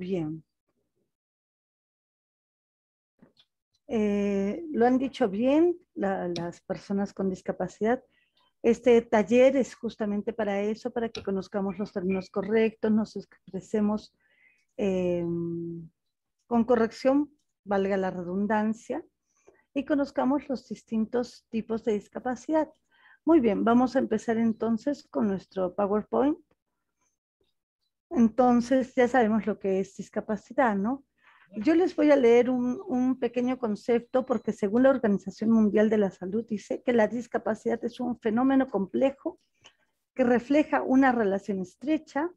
bien. Eh, lo han dicho bien las personas con discapacidad. Este taller es justamente para eso, para que conozcamos los términos correctos, nos expresemos eh, con corrección, valga la redundancia, y conozcamos los distintos tipos de discapacidad. Muy bien, vamos a empezar entonces con nuestro PowerPoint. Entonces ya sabemos lo que es discapacidad, ¿no? Yo les voy a leer un, pequeño concepto porque según la Organización Mundial de la Salud dice que la discapacidad es un fenómeno complejo que refleja una relación estrecha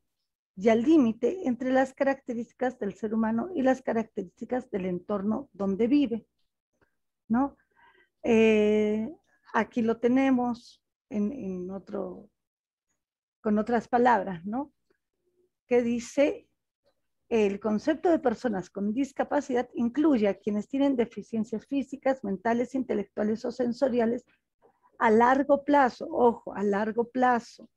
y al límite entre las características del ser humano y las características del entorno donde vive. ¿no? Eh, aquí lo tenemos en, otro, con otras palabras, ¿no? Que dice, el concepto de personas con discapacidad incluye a quienes tienen deficiencias físicas, mentales, intelectuales o sensoriales a largo plazo, ojo, a largo plazo,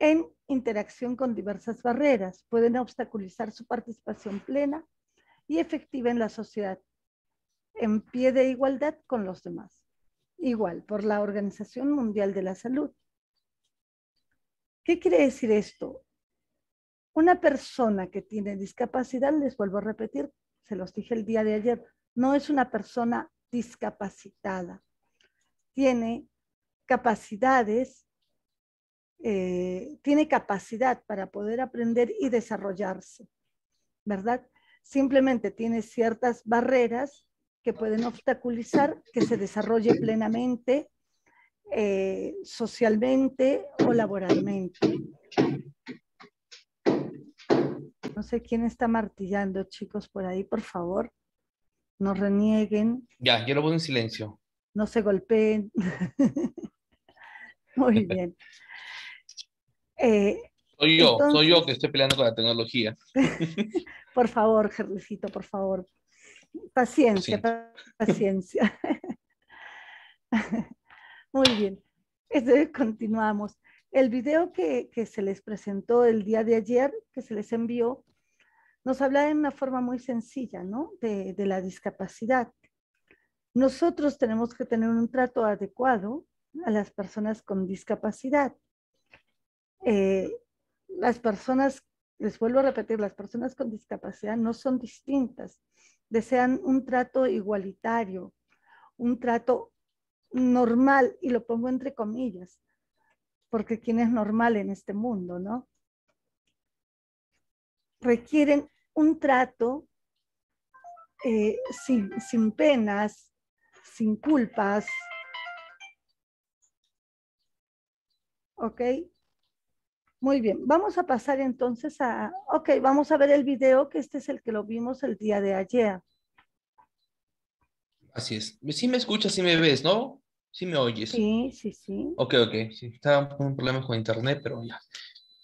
en interacción con diversas barreras, pueden obstaculizar su participación plena y efectiva en la sociedad, en pie de igualdad con los demás. Igual, por la Organización Mundial de la Salud. ¿Qué quiere decir esto? Una persona que tiene discapacidad, les vuelvo a repetir, se los dije el día de ayer, no es una persona discapacitada. Tiene capacidades, eh, tiene capacidad para poder aprender y desarrollarse, ¿verdad? Simplemente tiene ciertas barreras que pueden obstaculizar que se desarrolle plenamente eh, socialmente o laboralmente. No sé quién está martillando, chicos, por ahí, por favor. No renieguen. Ya, yo lo pongo en silencio. No se golpeen. Muy bien. Eh, soy yo, soy yo que estoy peleando con la tecnología. por favor, Gerlicito, por favor. Paciencia, paciencia. Muy bien. Este, continuamos. El video que, se les presentó el día de ayer, que se les envió, nos habla de una forma muy sencilla, ¿no? De, la discapacidad. Nosotros tenemos que tener un trato adecuado a las personas con discapacidad. Eh, las personas, les vuelvo a repetir, las personas con discapacidad no son distintas desean un trato igualitario, un trato normal, y lo pongo entre comillas, porque ¿quién es normal en este mundo, no? Requieren un trato eh, sin, sin penas, sin culpas, ¿ok? Muy bien, vamos a pasar entonces a, ok, vamos a ver el video, que este es el que lo vimos el día de ayer. Así es. Sí me escuchas, sí me ves, ¿no? Sí me oyes. Sí, sí, sí. Ok, ok. Sí, estaba un problema con internet, pero ya.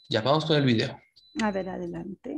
Ya, vamos con el video. A ver, adelante.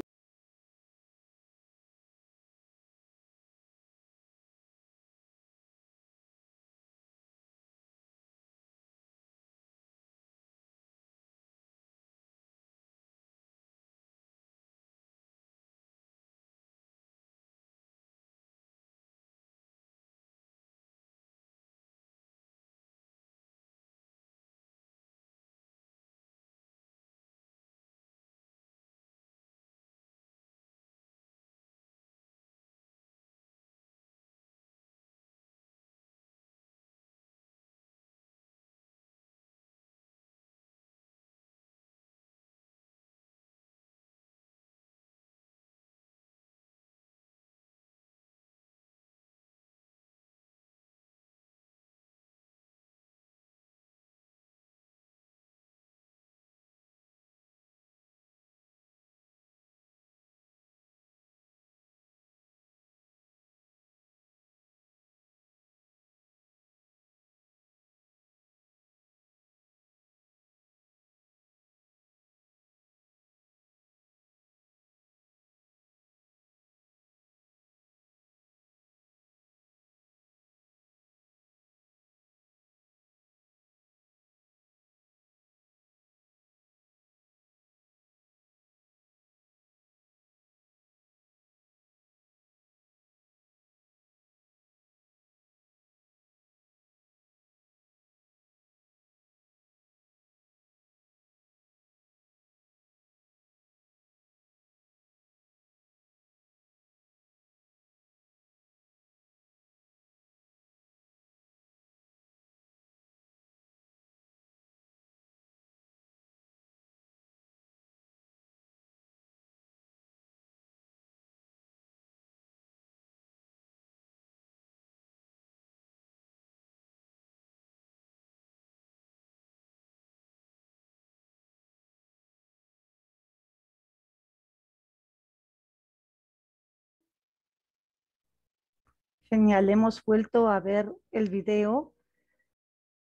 Genial, hemos vuelto a ver el video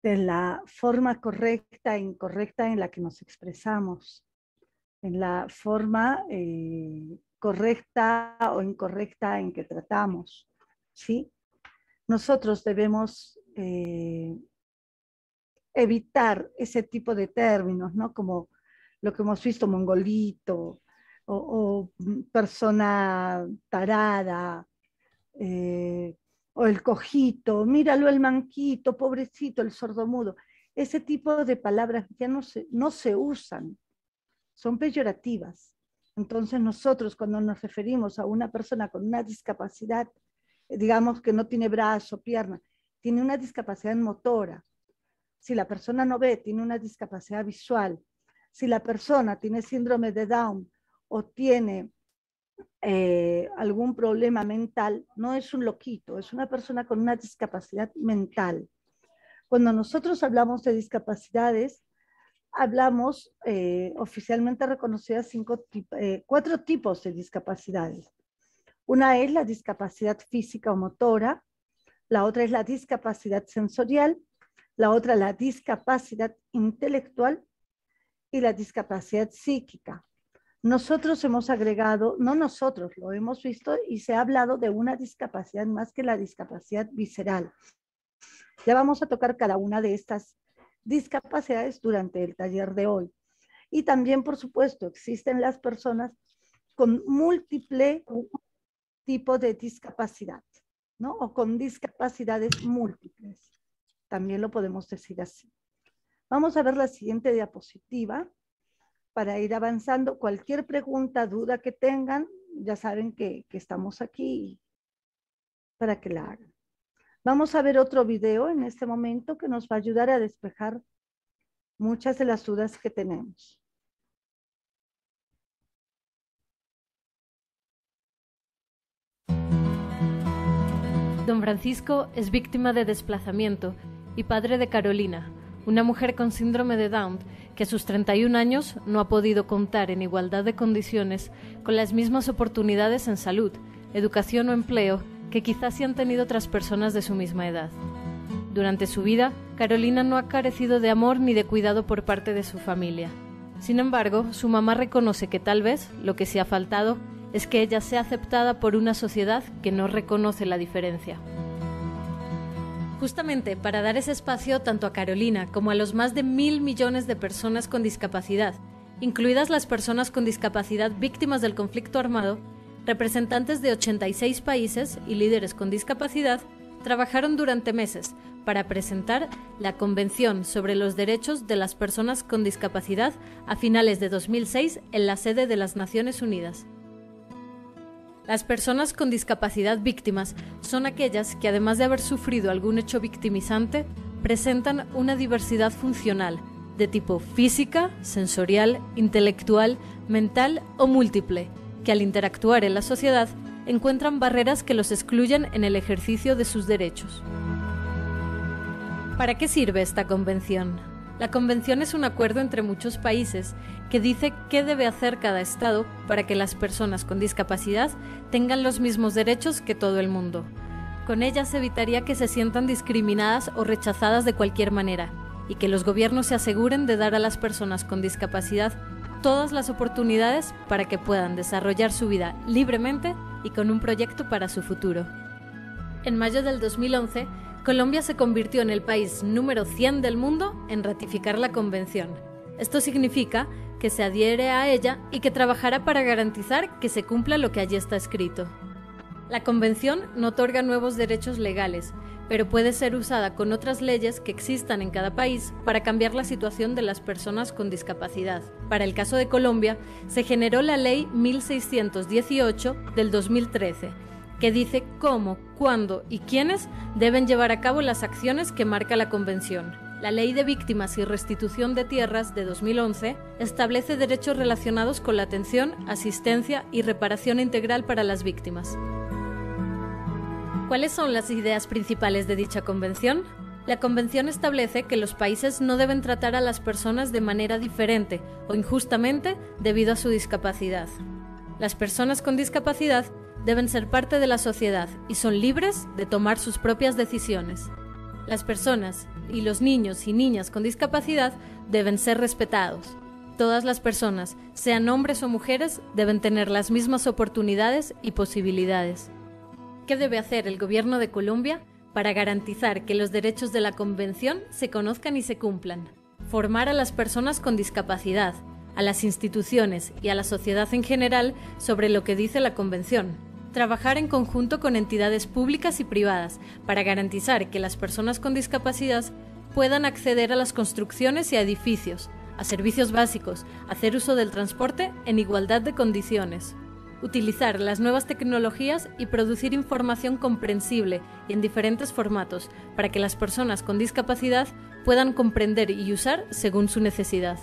de la forma correcta e incorrecta en la que nos expresamos, en la forma eh, correcta o incorrecta en que tratamos, ¿sí? Nosotros debemos eh, evitar ese tipo de términos, ¿no? Como lo que hemos visto, mongolito, o, persona tarada, eh, o el cojito, míralo el manquito, pobrecito, el sordomudo. Ese tipo de palabras ya no se, no se usan, son peyorativas. Entonces nosotros cuando nos referimos a una persona con una discapacidad, digamos que no tiene brazo, pierna, tiene una discapacidad motora. Si la persona no ve, tiene una discapacidad visual. Si la persona tiene síndrome de Down o tiene eh, algún problema mental, no es un loquito, es una persona con una discapacidad mental. Cuando nosotros hablamos de discapacidades, hablamos eh, oficialmente reconocidas cinco, eh, cuatro tipos de discapacidades. Una es la discapacidad física o motora, la otra es la discapacidad sensorial, la otra la discapacidad intelectual y la discapacidad psíquica. Nosotros hemos agregado, no nosotros, lo hemos visto y se ha hablado de una discapacidad más que la discapacidad visceral. Ya vamos a tocar cada una de estas discapacidades durante el taller de hoy. Y también, por supuesto, existen las personas con múltiple tipo de discapacidad, ¿no? O con discapacidades múltiples. También lo podemos decir así. Vamos a ver la siguiente diapositiva para ir avanzando. Cualquier pregunta, duda que tengan, ya saben que, estamos aquí para que la hagan. Vamos a ver otro video en este momento que nos va a ayudar a despejar muchas de las dudas que tenemos. Don Francisco es víctima de desplazamiento y padre de Carolina, una mujer con síndrome de Down que a sus 31 años no ha podido contar en igualdad de condiciones con las mismas oportunidades en salud, educación o empleo que quizás sí han tenido otras personas de su misma edad. Durante su vida, Carolina no ha carecido de amor ni de cuidado por parte de su familia. Sin embargo, su mamá reconoce que tal vez lo que sí ha faltado es que ella sea aceptada por una sociedad que no reconoce la diferencia. Justamente para dar ese espacio tanto a Carolina como a los más de mil millones de personas con discapacidad, incluidas las personas con discapacidad víctimas del conflicto armado, representantes de 86 países y líderes con discapacidad trabajaron durante meses para presentar la Convención sobre los Derechos de las Personas con Discapacidad a finales de 2006 en la sede de las Naciones Unidas. Las personas con discapacidad víctimas son aquellas que, además de haber sufrido algún hecho victimizante, presentan una diversidad funcional de tipo física, sensorial, intelectual, mental o múltiple, que al interactuar en la sociedad encuentran barreras que los excluyen en el ejercicio de sus derechos. ¿Para qué sirve esta convención? La convención es un acuerdo entre muchos países que dice qué debe hacer cada Estado para que las personas con discapacidad tengan los mismos derechos que todo el mundo. Con ella se evitaría que se sientan discriminadas o rechazadas de cualquier manera y que los gobiernos se aseguren de dar a las personas con discapacidad todas las oportunidades para que puedan desarrollar su vida libremente y con un proyecto para su futuro. En mayo del 2011, Colombia se convirtió en el país número 100 del mundo en ratificar la convención. Esto significa que se adhiere a ella y que trabajará para garantizar que se cumpla lo que allí está escrito. La convención no otorga nuevos derechos legales, pero puede ser usada con otras leyes que existan en cada país para cambiar la situación de las personas con discapacidad. Para el caso de Colombia, se generó la Ley 1618 del 2013 que dice cómo, cuándo y quiénes deben llevar a cabo las acciones que marca la Convención. La Ley de Víctimas y Restitución de Tierras de 2011 establece derechos relacionados con la atención, asistencia y reparación integral para las víctimas. ¿Cuáles son las ideas principales de dicha convención? La convención establece que los países no deben tratar a las personas de manera diferente o injustamente debido a su discapacidad. Las personas con discapacidad deben ser parte de la sociedad y son libres de tomar sus propias decisiones. Las personas y los niños y niñas con discapacidad deben ser respetados. Todas las personas, sean hombres o mujeres, deben tener las mismas oportunidades y posibilidades. ¿Qué debe hacer el Gobierno de Colombia para garantizar que los derechos de la Convención se conozcan y se cumplan? Formar a las personas con discapacidad, a las instituciones y a la sociedad en general sobre lo que dice la Convención. Trabajar en conjunto con entidades públicas y privadas para garantizar que las personas con discapacidad puedan acceder a las construcciones y edificios, a servicios básicos, hacer uso del transporte en igualdad de condiciones. Utilizar las nuevas tecnologías y producir información comprensible y en diferentes formatos para que las personas con discapacidad puedan comprender y usar según su necesidad.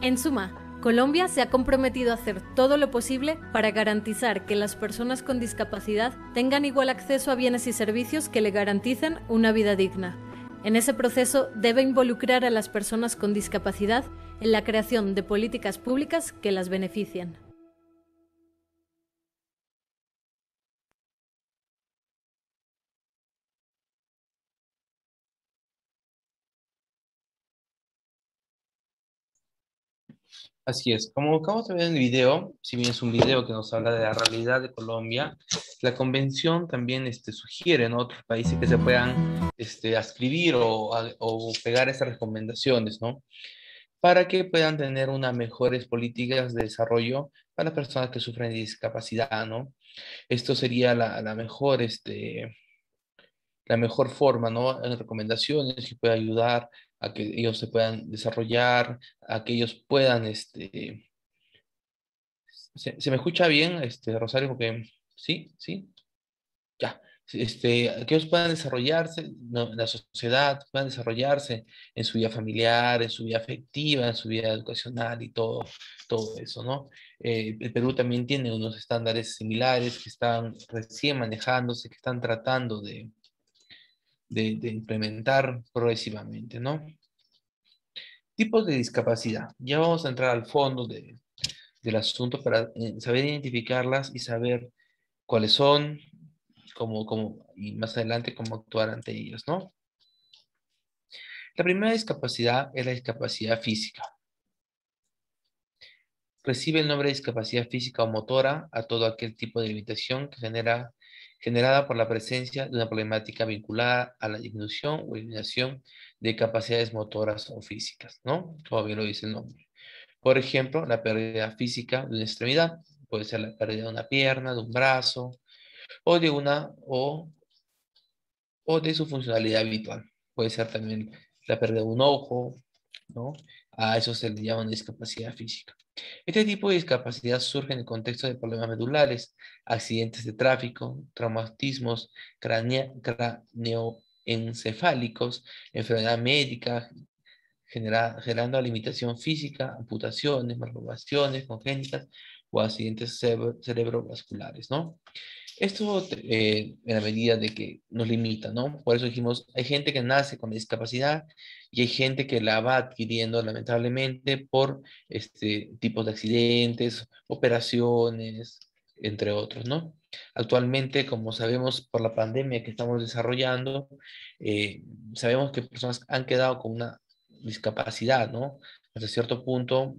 En suma, Colombia se ha comprometido a hacer todo lo posible para garantizar que las personas con discapacidad tengan igual acceso a bienes y servicios que le garanticen una vida digna. En ese proceso debe involucrar a las personas con discapacidad en la creación de políticas públicas que las beneficien. Así es, como acabamos de ver en el video, si bien es un video que nos habla de la realidad de Colombia, la convención también este, sugiere en otros países que se puedan este, ascribir o, o pegar esas recomendaciones, ¿no? Para que puedan tener unas mejores políticas de desarrollo para personas que sufren discapacidad, ¿no? Esto sería la, la mejor, este, la mejor forma, ¿no? En recomendaciones que puede ayudar a que ellos se puedan desarrollar, a que ellos puedan, este, ¿se, me escucha bien, este, Rosario? Porque, sí, sí, ya, este, que ellos puedan desarrollarse la sociedad, puedan desarrollarse en su vida familiar, en su vida afectiva, en su vida educacional y todo, todo eso, ¿no? Eh, el Perú también tiene unos estándares similares que están recién manejándose, que están tratando de, de, implementar progresivamente, ¿no? Tipos de discapacidad. Ya vamos a entrar al fondo de, del asunto para eh, saber identificarlas y saber cuáles son, cómo, y más adelante cómo actuar ante ellas, ¿no? La primera discapacidad es la discapacidad física. Recibe el nombre de discapacidad física o motora a todo aquel tipo de limitación que genera generada por la presencia de una problemática vinculada a la disminución o eliminación de capacidades motoras o físicas, ¿no? Bien lo dice el nombre. Por ejemplo, la pérdida física de una extremidad, puede ser la pérdida de una pierna, de un brazo, o de una, o, o de su funcionalidad habitual. Puede ser también la pérdida de un ojo, ¿no? A eso se le llama discapacidad física. Este tipo de discapacidad surge en el contexto de problemas medulares, accidentes de tráfico, traumatismos craneoencefálicos, enfermedad médica, generando limitación física, amputaciones, malformaciones congénitas o accidentes cerebrovasculares, ¿no? Esto eh, en la medida de que nos limita, ¿no? Por eso dijimos, hay gente que nace con discapacidad y hay gente que la va adquiriendo lamentablemente por este, tipos de accidentes, operaciones, entre otros, ¿no? Actualmente, como sabemos por la pandemia que estamos desarrollando, eh, sabemos que personas han quedado con una discapacidad, ¿no? Hasta cierto punto,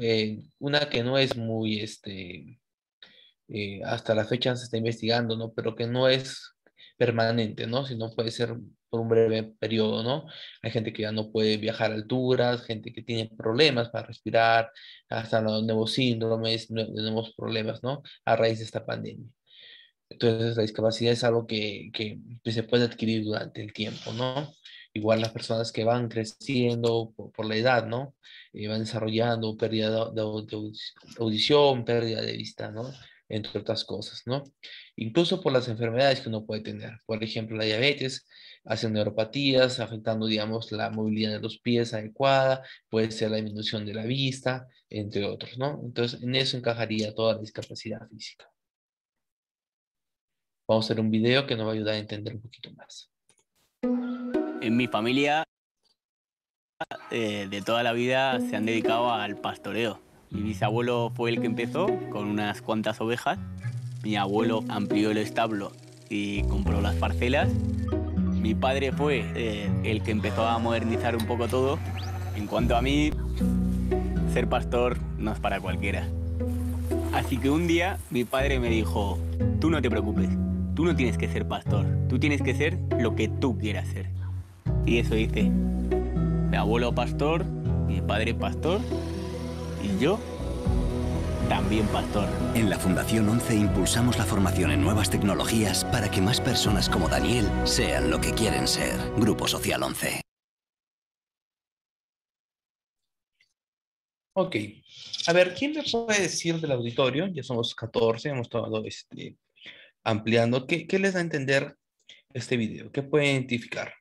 eh, una que no es muy, este, eh, hasta la fecha se está investigando, ¿no? Pero que no es permanente, ¿no? Sino puede ser por un breve periodo, ¿no? Hay gente que ya no puede viajar a alturas, gente que tiene problemas para respirar, hasta los nuevos síndromes, nuevos problemas, ¿no? A raíz de esta pandemia. Entonces, la discapacidad es algo que, que, se puede adquirir durante el tiempo, ¿no? Igual las personas que van creciendo por, la edad, ¿no? Eh, van desarrollando pérdida de, de, audición, pérdida de vista, ¿no? Entre otras cosas, ¿no? Incluso por las enfermedades que uno puede tener. Por ejemplo, la diabetes hace neuropatías, afectando, digamos, la movilidad de los pies adecuada, puede ser la disminución de la vista, entre otros, ¿no? Entonces, en eso encajaría toda la discapacidad física. Vamos a hacer un video que nos va a ayudar a entender un poquito más. En mi familia, eh, de toda la vida, se han dedicado al pastoreo mi bisabuelo fue el que empezó con unas cuantas ovejas mi abuelo amplió el establo y compró las parcelas. Mi padre fue eh, el que empezó a modernizar un poco todo. En cuanto a mí, ser pastor no es para cualquiera. Así que un día mi padre me dijo, tú no te preocupes, tú no tienes que ser pastor, tú tienes que ser lo que tú quieras ser. Y eso hice. Mi abuelo pastor, mi padre pastor y yo también pastor. En la Fundación 11 impulsamos la formación en nuevas tecnologías para que más personas como Daniel sean lo que quieren ser. Grupo Social 11. Ok. A ver, ¿quién me puede decir del auditorio? Ya somos 14, hemos estado este, ampliando. ¿Qué, ¿Qué les da a entender este video? ¿Qué puede identificar?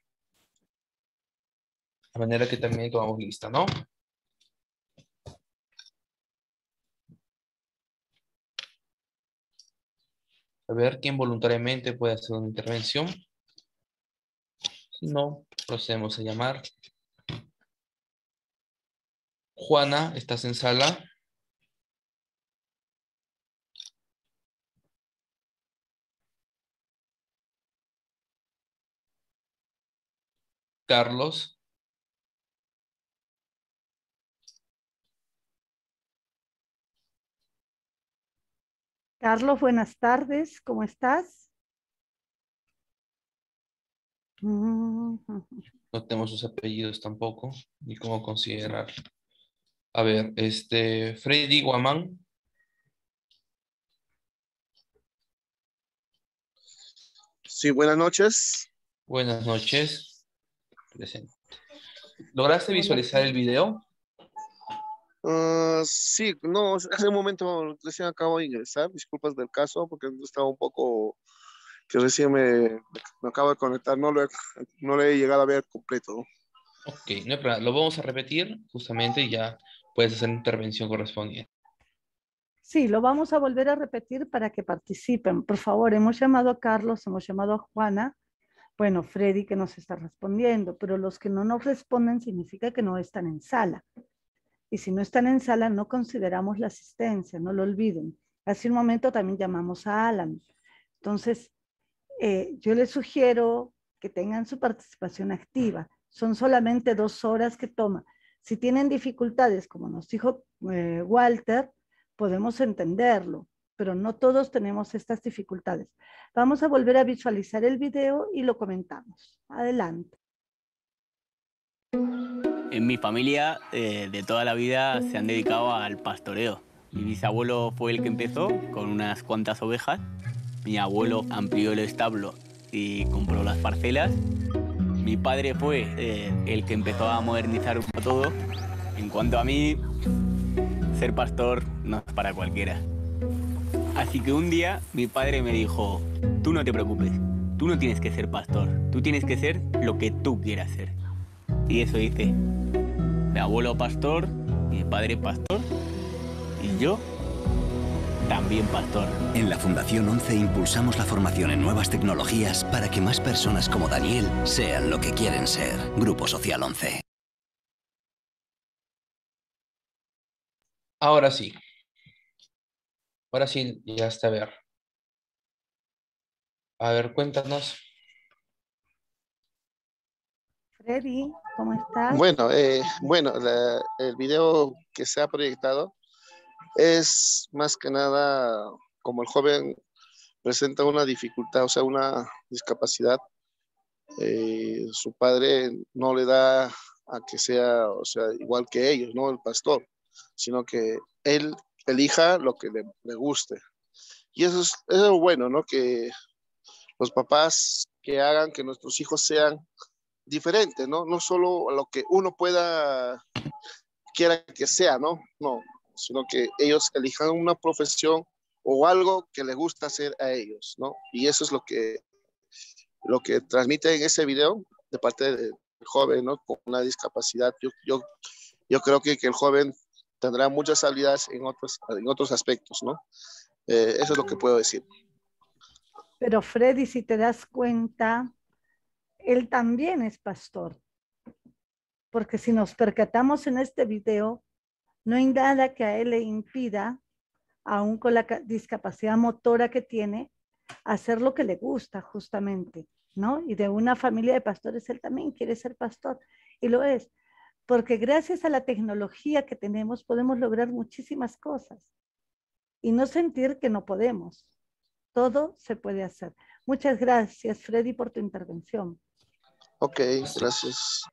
De manera que también tomamos lista, ¿no? A ver quién voluntariamente puede hacer una intervención. Si no, procedemos a llamar. Juana, ¿estás en sala? Carlos. Carlos, buenas tardes, ¿cómo estás? No tenemos sus apellidos tampoco, ni cómo considerar. A ver, este, Freddy Guamán. Sí, buenas noches. Buenas noches. Presente. ¿Lograste visualizar el video? Uh, sí, no, hace un momento recién acabo de ingresar, disculpas del caso, porque estaba un poco, que recién me, me acabo de conectar, no lo, he, no lo he llegado a ver completo. Ok, no hay problema. Lo vamos a repetir justamente y ya puedes hacer la intervención correspondiente. Sí, lo vamos a volver a repetir para que participen. Por favor, hemos llamado a Carlos, hemos llamado a Juana, bueno, Freddy que nos está respondiendo, pero los que no nos responden significa que no están en sala. Y si no están en sala, no consideramos la asistencia, no lo olviden. Hace un momento también llamamos a Alan. Entonces, eh, yo les sugiero que tengan su participación activa. Son solamente dos horas que toma. Si tienen dificultades, como nos dijo eh, Walter, podemos entenderlo, pero no todos tenemos estas dificultades. Vamos a volver a visualizar el video y lo comentamos. Adelante. En mi familia eh, de toda la vida se han dedicado al pastoreo. Mi bisabuelo fue el que empezó con unas cuantas ovejas. Mi abuelo amplió el establo y compró las parcelas. Mi padre fue eh, el que empezó a modernizar un poco todo. En cuanto a mí, ser pastor no es para cualquiera. Así que un día mi padre me dijo, tú no te preocupes, tú no tienes que ser pastor, tú tienes que ser lo que tú quieras ser. Y eso hice. Mi abuelo pastor, mi padre pastor y yo también pastor. En la Fundación 11 impulsamos la formación en nuevas tecnologías para que más personas como Daniel sean lo que quieren ser. Grupo Social 11. Ahora sí. Ahora sí, ya está a ver. A ver, cuéntanos. Freddy, ¿cómo estás? Bueno, eh, bueno, la- el video que se ha proyectado es más que nada como el joven presenta una dificultad, o sea, una discapacidad. eh, su padre no le da a que sea, o sea, igual que ellos, ¿no? El pastor, sino que él elija lo que le, le guste. Y eso es, eso es bueno, ¿no? Que los papás que hagan que nuestros hijos sean diferente, ¿no? No solo lo que uno pueda, quiera que sea, ¿no? No, sino que ellos elijan una profesión o algo que les gusta hacer a ellos, ¿no? Y eso es lo que, lo que transmite en ese video de parte del joven, ¿no? Con una discapacidad. Yo, yo, yo creo que, que el joven tendrá muchas habilidades en otros, en otros aspectos, ¿no? Eh, eso es lo que puedo decir. Pero Freddy, si te das cuenta, él también es pastor. Porque si nos percatamos en este video, no hay nada que a él le impida aún con la discapacidad motora que tiene, hacer lo que le gusta justamente, ¿no? Y de una familia de pastores, él también quiere ser pastor, y lo es, porque gracias a la tecnología que tenemos podemos lograr muchísimas cosas y no sentir que no podemos. Todo se puede hacer. Muchas gracias, Freddy, por tu intervención. Ok, gracias.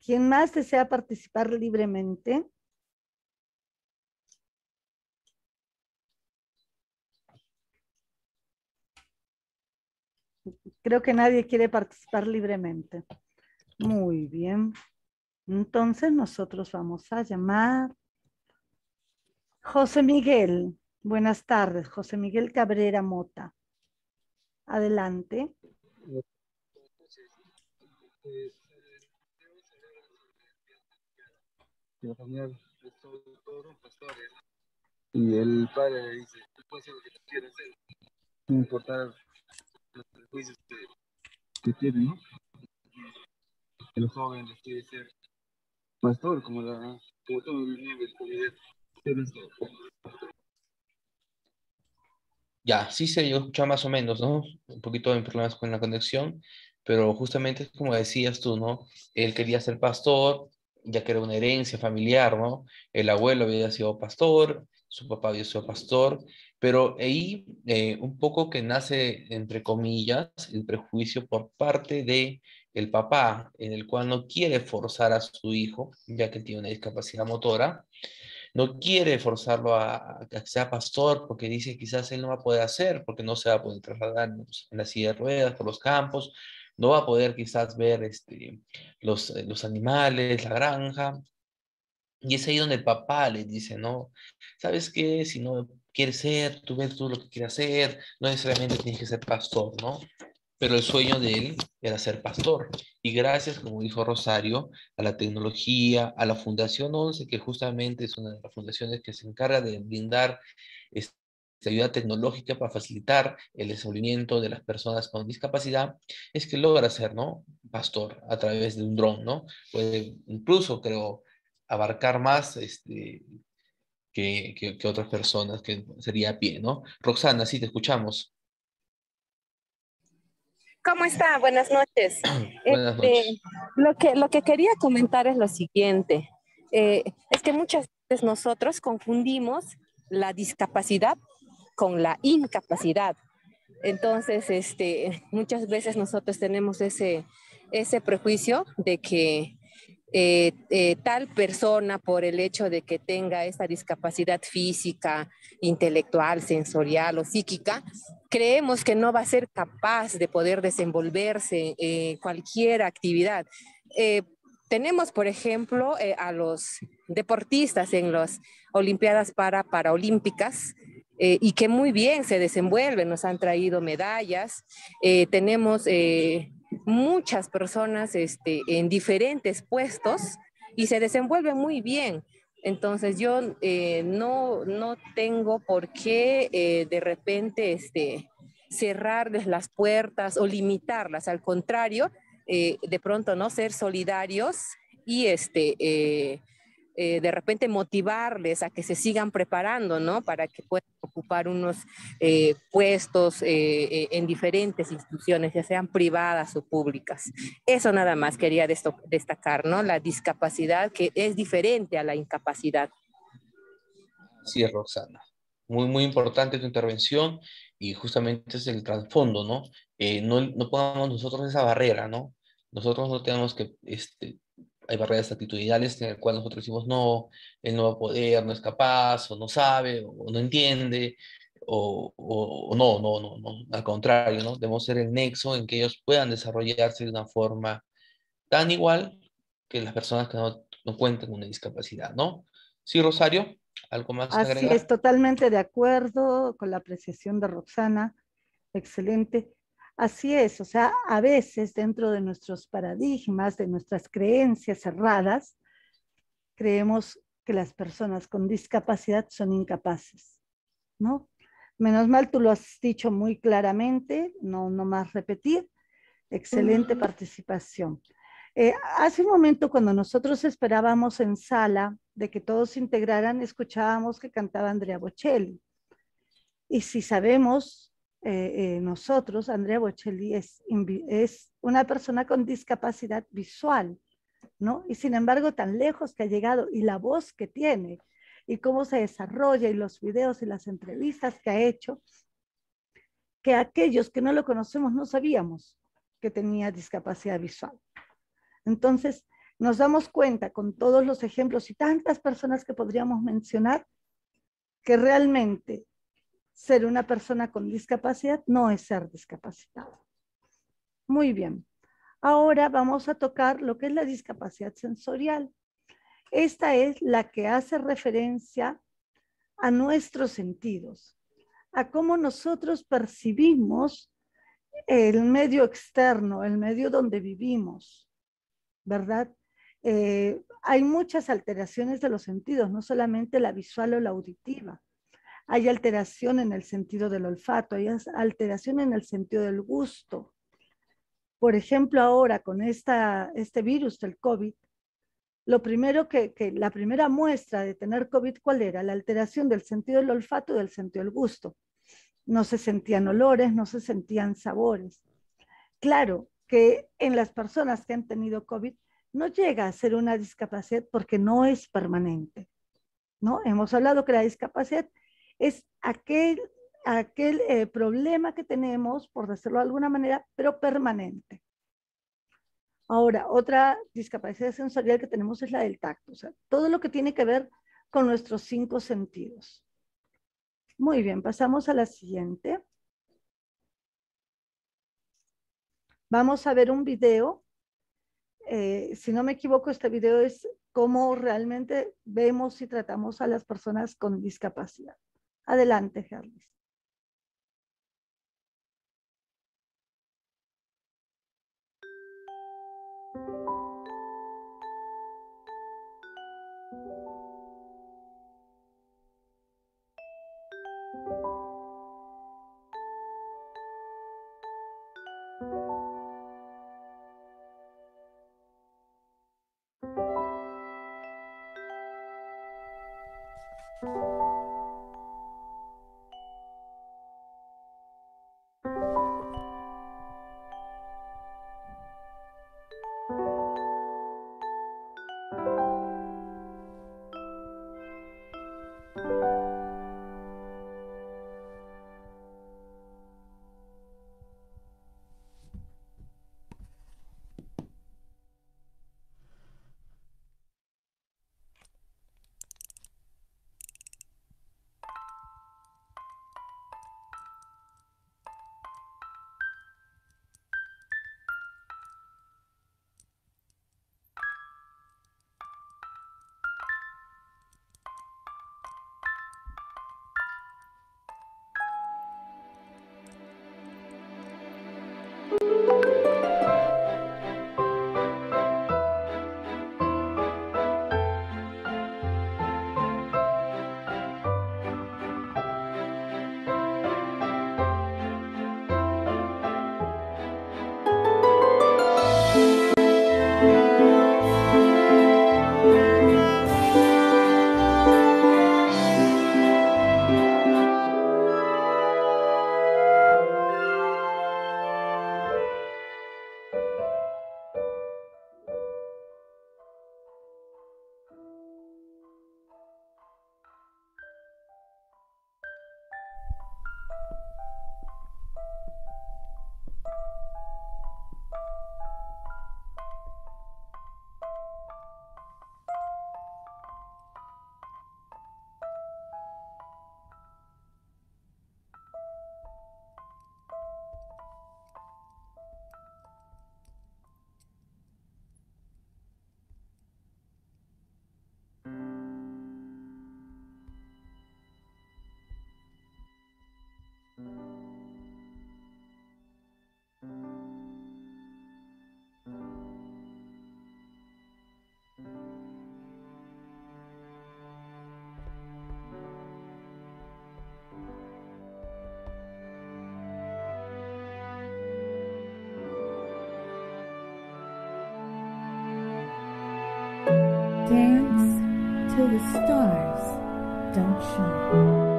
¿Quién más desea participar libremente? Creo que nadie quiere participar libremente. Muy bien. Entonces nosotros vamos a llamar José Miguel. Buenas tardes, José Miguel Cabrera Mota. Adelante. Y el padre le dice, puede ser lo que tú quieras hacer, no importar los prejuicios que, que tiene, ¿no? El joven decide ser pastor, como, la, como todo el nivel, ya, sí se yo escuchaba más o menos, ¿no? Un poquito de problemas con la conexión, pero justamente como decías tú, ¿no? Él quería ser pastor, ya que era una herencia familiar, ¿no? El abuelo había sido pastor, su papá había sido pastor, pero ahí eh, un poco que nace, entre comillas, el prejuicio por parte de el papá, en el cual no quiere forzar a su hijo, ya que tiene una discapacidad motora, no quiere forzarlo a, que sea pastor porque dice quizás él no va a poder hacer, porque no se va a poder trasladar en la silla de ruedas por los campos, no va a poder quizás ver este, los, eh, los animales, la granja. Y es ahí donde el papá le dice, no, ¿sabes qué? Si no quieres ser, tú ves tú lo que quieres hacer, no necesariamente tienes que ser pastor, ¿no? pero el sueño de él era ser pastor. Y gracias, como dijo Rosario, a la tecnología, a la Fundación 11, que justamente es una de las fundaciones que se encarga de brindar ayuda tecnológica para facilitar el desenvolvimiento de las personas con discapacidad, es que logra ser, ¿no? Pastor a través de un dron, ¿no? Puede incluso, creo, abarcar más este, que, que, que otras personas, que sería a pie, ¿no? Roxana, sí, te escuchamos. ¿Cómo está? Buenas noches. Buenas este, noches. lo, que, lo que quería comentar es lo siguiente. Eh, es que muchas veces nosotros confundimos la discapacidad con la incapacidad. Entonces, este, muchas veces nosotros tenemos ese, ese prejuicio de que eh, eh, tal persona por el hecho de que tenga esta discapacidad física, intelectual, sensorial o psíquica, creemos que no va a ser capaz de poder desenvolverse en cualquier actividad. Eh, tenemos, por ejemplo, a los deportistas en las Olimpiadas para Paraolímpicas, y que muy bien se desenvuelven, nos han traído medallas. tenemos muchas personas este, en diferentes puestos y se desenvuelven muy bien. Entonces yo eh, no, no tengo por qué eh, de repente este, cerrarles las puertas o limitarlas. Al contrario, eh, de pronto no ser solidarios y este, eh, de repente motivarles a que se sigan preparando, ¿no? Para que puedan ocupar unos eh, puestos eh, en diferentes instituciones, ya sean privadas o públicas. Eso nada más quería destacar, ¿no? La discapacidad que es diferente a la incapacidad. Sí, Roxana. Muy, muy importante tu intervención y justamente es el trasfondo, ¿no? no, no pongamos nosotros esa barrera, ¿no? Nosotros no tenemos que este, hay barreras actitudinales en el cual nosotros decimos, no, él no va a poder, no es capaz, o no sabe, o no entiende, o, o, no, no, no, no, al contrario, ¿no? Debemos ser el nexo en que ellos puedan desarrollarse de una forma tan igual que las personas que no, no cuentan con una discapacidad, ¿no? Sí, Rosario, ¿algo más Así es, totalmente de acuerdo con la apreciación de Roxana, excelente. Así es, o sea, a veces dentro de nuestros paradigmas, de nuestras creencias cerradas, creemos que las personas con discapacidad son incapaces, ¿no? Menos mal, tú lo has dicho muy claramente, no, no más repetir. Excelente participación. Eh, hace un momento cuando nosotros esperábamos en sala de que todos se integraran, escuchábamos que cantaba Andrea Bocelli. Y si sabemos eh, eh, nosotros, Andrea Bocelli es, es una persona con discapacidad visual, ¿no? Y sin embargo, tan lejos que ha llegado y la voz que tiene y cómo se desarrolla y los videos y las entrevistas que ha hecho, que aquellos que no lo conocemos no sabíamos que tenía discapacidad visual. Entonces, nos damos cuenta con todos los ejemplos y tantas personas que podríamos mencionar que realmente ser una persona con discapacidad no es ser discapacitado. Muy bien. Ahora vamos a tocar lo que es la discapacidad sensorial. Esta es la que hace referencia a nuestros sentidos, a cómo nosotros percibimos el medio externo, el medio donde vivimos, ¿verdad? Eh, hay muchas alteraciones de los sentidos, no solamente la visual o la auditiva. Hay alteración en el sentido del olfato, hay alteración en el sentido del gusto. Por ejemplo, ahora con esta, este virus del COVID, lo primero que, que, la primera muestra de tener COVID, ¿cuál era? La alteración del sentido del olfato y del sentido del gusto. No se sentían olores, no se sentían sabores. Claro que en las personas que han tenido COVID no llega a ser una discapacidad porque no es permanente. ¿no? Hemos hablado que la discapacidad es aquel, aquel eh, problema que tenemos, por decirlo de alguna manera, pero permanente. Ahora, otra discapacidad sensorial que tenemos es la del tacto, o sea, todo lo que tiene que ver con nuestros cinco sentidos. Muy bien, pasamos a la siguiente. Vamos a ver un video eh, si no me equivoco, este video es cómo realmente vemos y tratamos a las personas con discapacidad. Adelante, Gerlis. The stars don't shine.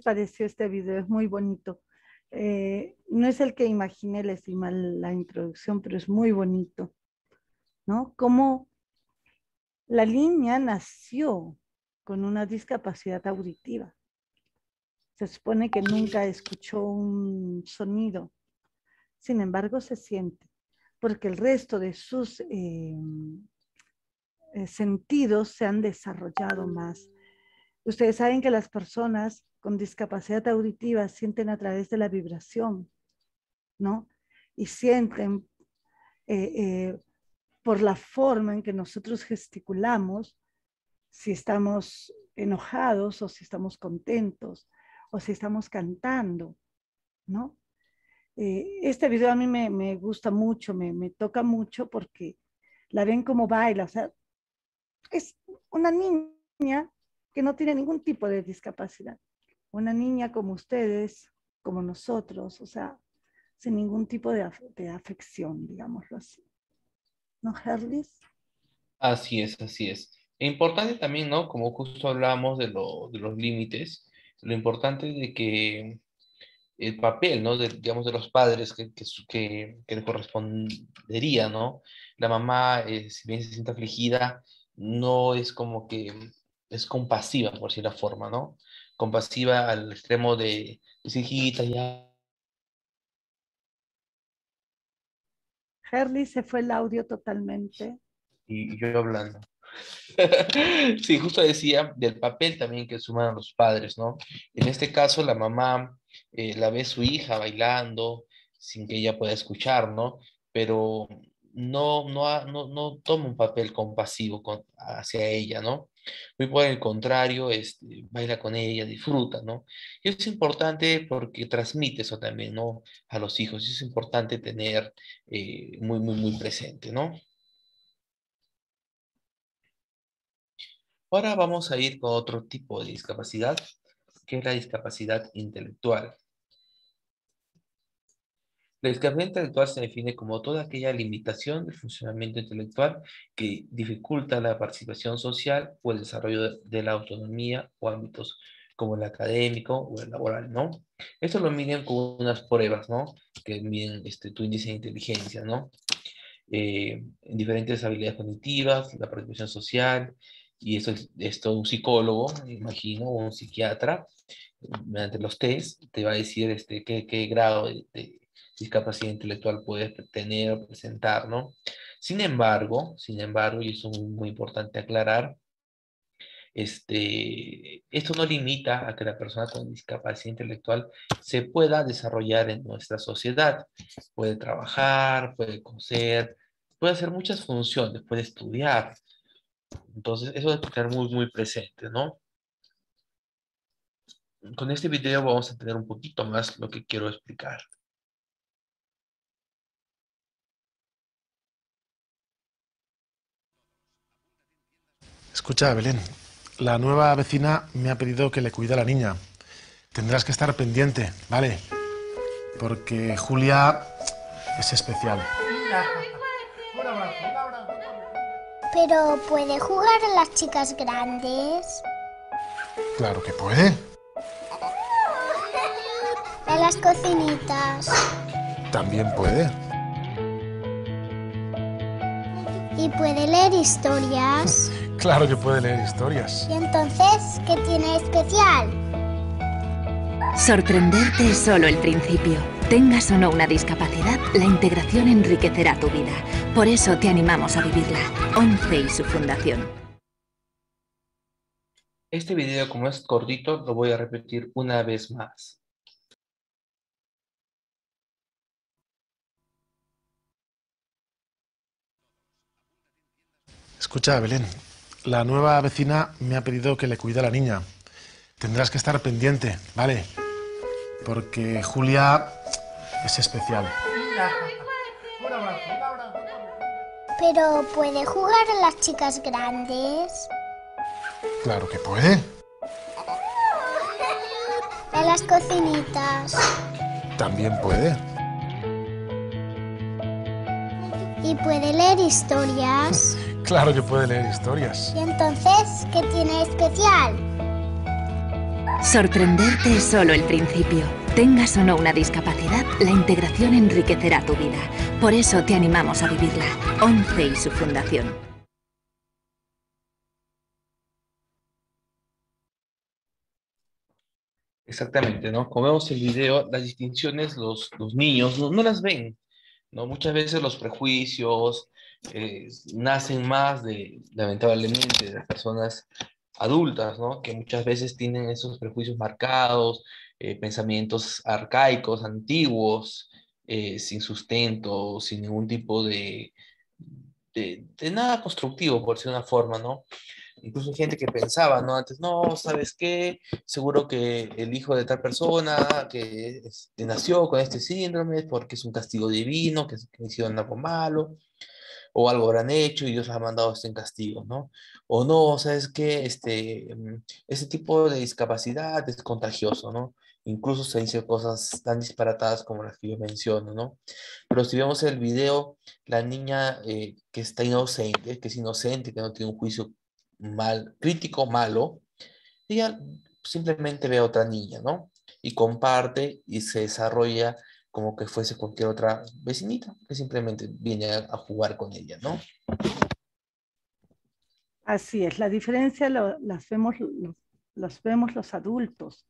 Pareció este video? Es muy bonito. Eh, no es el que imaginé, les di mal la introducción, pero es muy bonito, ¿no? Como la niña nació con una discapacidad auditiva. Se supone que nunca escuchó un sonido. Sin embargo, se siente, porque el resto de sus eh, eh, sentidos se han desarrollado más. Ustedes saben que las personas con discapacidad auditiva sienten a través de la vibración, ¿no? Y sienten eh, eh, por la forma en que nosotros gesticulamos, si estamos enojados o si estamos contentos o si estamos cantando, ¿no? Eh, este video a mí me, gusta mucho, me, me, toca mucho porque la ven como baila, o sea, es una niña que no tiene ningún tipo de discapacidad una niña como ustedes, como nosotros, o sea, sin ningún tipo de, afección, digámoslo así. ¿No, Herlis? Así es, así es. E importante también, ¿no? Como justo hablábamos de, los límites, lo importante de que el papel, ¿no? Digamos, de los padres que, que, que, le correspondería, ¿no? La mamá, eh, si bien se siente afligida, no es como que es compasiva, por decir la forma, ¿no? Compasiva al extremo de decir, hijita, ya. Herley se fue el audio totalmente. Y, yo hablando. sí, justo decía del papel también que suman los padres, ¿no? En este caso, la mamá eh, la ve su hija bailando sin que ella pueda escuchar, ¿no? Pero no, no, no, no toma un papel compasivo hacia ella, ¿no? Muy por el contrario, este, baila con ella, disfruta, ¿no? Y es importante porque transmite eso también, ¿no? A los hijos, y es importante tener eh, muy, muy, muy presente, ¿no? Ahora vamos a ir con otro tipo de discapacidad, que es la discapacidad intelectual. La discapacidad intelectual se define como toda aquella limitación del funcionamiento intelectual que dificulta la participación social o el desarrollo de la autonomía o ámbitos como el académico o el laboral, ¿no? Esto lo miden con unas pruebas, ¿no? Que miden este, tu índice de inteligencia, ¿no? Eh, en diferentes habilidades cognitivas, la participación social, y eso es esto un psicólogo, imagino, o un psiquiatra, mediante los test, te va a decir este, qué, qué grado de discapacidad intelectual puedes tener o presentar, ¿no? Sin embargo, sin embargo, y eso es muy, importante aclarar, este, esto no limita a que la persona con discapacidad intelectual se pueda desarrollar en nuestra sociedad. Puede trabajar, puede coser, puede hacer muchas funciones, puede estudiar. Entonces, eso debe estar muy, muy presente, ¿no? Con este video vamos a tener un poquito más lo que quiero explicar. Escucha, Belén, la nueva vecina me ha pedido que le cuide a la niña. Tendrás que estar pendiente, ¿vale? Porque Julia es especial. Pero ¿puede jugar a las chicas grandes? Claro que puede. A las cocinitas. También puede. ¿Y puede leer historias? Claro que puede leer historias. ¿Y entonces qué tiene especial? Sorprenderte es solo el principio. Tengas o no una discapacidad, la integración enriquecerá tu vida. Por eso te animamos a vivirla. ONCE y su fundación. Este video, como es cortito, lo voy a repetir una vez más. Escucha, Belén, la nueva vecina me ha pedido que le cuide a la niña. Tendrás que estar pendiente, ¿vale? Porque Julia es especial. Pero ¿puede jugar a las chicas grandes? Claro que puede. A las cocinitas. También puede. Y puede leer historias. Claro que puede leer historias. ¿Y entonces qué tiene especial? Sorprenderte es solo el principio. Tengas o no una discapacidad, la integración enriquecerá tu vida. Por eso te animamos a vivirla. ONCE y su fundación. Exactamente, ¿no? Como vemos el video, las distinciones los, los niños no, no las ven, ¿no? Muchas veces los prejuicios eh, nacen más de, lamentablemente, de las personas adultas, ¿no? Que muchas veces tienen esos prejuicios marcados, eh, pensamientos arcaicos, antiguos, eh, sin sustento, sin ningún tipo de, de, de nada constructivo, por decir una forma, ¿no? Incluso gente que pensaba, ¿no? Antes, no, ¿sabes qué? Seguro que el hijo de tal persona que, nació con este síndrome es porque es un castigo divino, que, que hicieron algo malo, o algo habrán hecho y Dios ha mandado este castigo, ¿no? O no, ¿sabes qué? Este, mm, ese tipo de discapacidad es contagioso, ¿no? Incluso se dice cosas tan disparatadas como las que yo menciono, ¿no? Pero si vemos el video, la niña eh, que está inocente, que es inocente, que no tiene un juicio mal, crítico malo, ella simplemente ve a otra niña, ¿no? Y comparte y se desarrolla como que fuese cualquier otra vecinita que simplemente viene a, jugar con ella, ¿no? Así es, la diferencia las vemos, los vemos los adultos.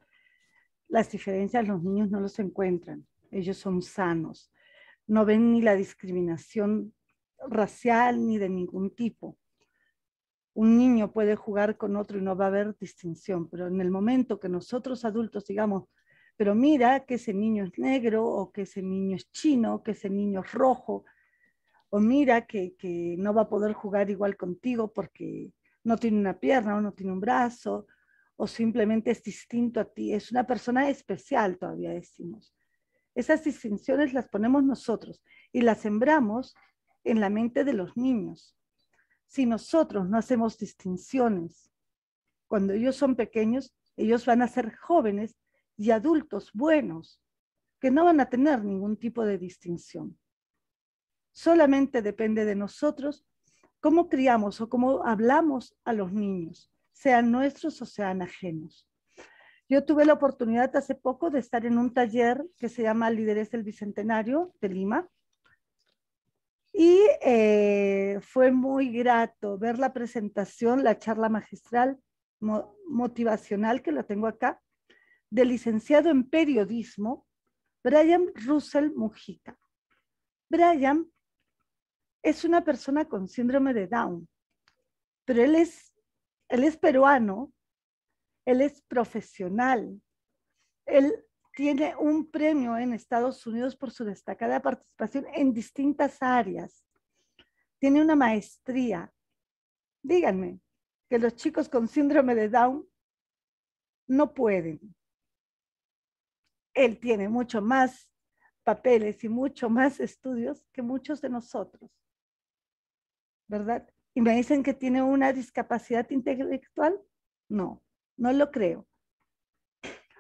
Las diferencias los niños no los encuentran. Ellos son sanos. No ven ni la discriminación racial ni de ningún tipo. Un niño puede jugar con otro y no va a haber distinción, pero en el momento que nosotros adultos digamos, pero mira que ese niño es negro o que ese niño es chino, que ese niño es rojo, o mira que, que no va a poder jugar igual contigo porque no tiene una pierna o no tiene un brazo, o simplemente es distinto a ti, es una persona especial, todavía decimos. Esas distinciones las ponemos nosotros y las sembramos en la mente de los niños. Si nosotros no hacemos distinciones, cuando ellos son pequeños, ellos van a ser jóvenes y adultos buenos, que no van a tener ningún tipo de distinción. Solamente depende de nosotros cómo criamos o cómo hablamos a los niños, sean nuestros o sean ajenos. Yo tuve la oportunidad hace poco de estar en un taller que se llama Líderes del Bicentenario de Lima. Y eh, fue muy grato ver la presentación, la charla magistral mo- motivacional que la tengo acá, del licenciado en periodismo, Brian Russell Mujica. Brian es una persona con síndrome de Down, pero él es, él es peruano, él es profesional, él tiene un premio en Estados Unidos por su destacada participación en distintas áreas, tiene una maestría. Díganme que los chicos con síndrome de Down no pueden. Él tiene mucho más papeles y mucho más estudios que muchos de nosotros. ¿verdad? Y me dicen que tiene una discapacidad intelectual. No, no lo creo.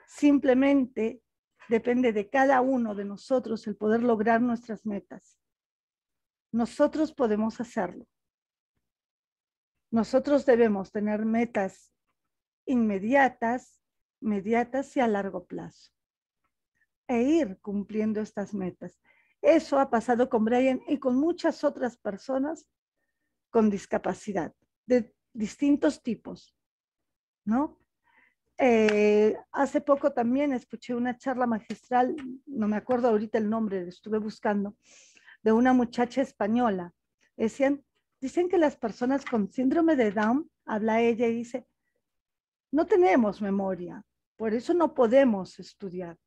Simplemente depende de cada uno de nosotros el poder lograr nuestras metas. Nosotros podemos hacerlo. Nosotros debemos tener metas inmediatas, mediatas y a largo plazo. E ir cumpliendo estas metas. Eso ha pasado con Brian y con muchas otras personas con discapacidad de distintos tipos, ¿no? Eh, hace poco también escuché una charla magistral, no me acuerdo ahorita el nombre, estuve buscando, de una muchacha española. Decían, dicen que las personas con síndrome de Down, habla ella y dice, no tenemos memoria, por eso no podemos estudiar.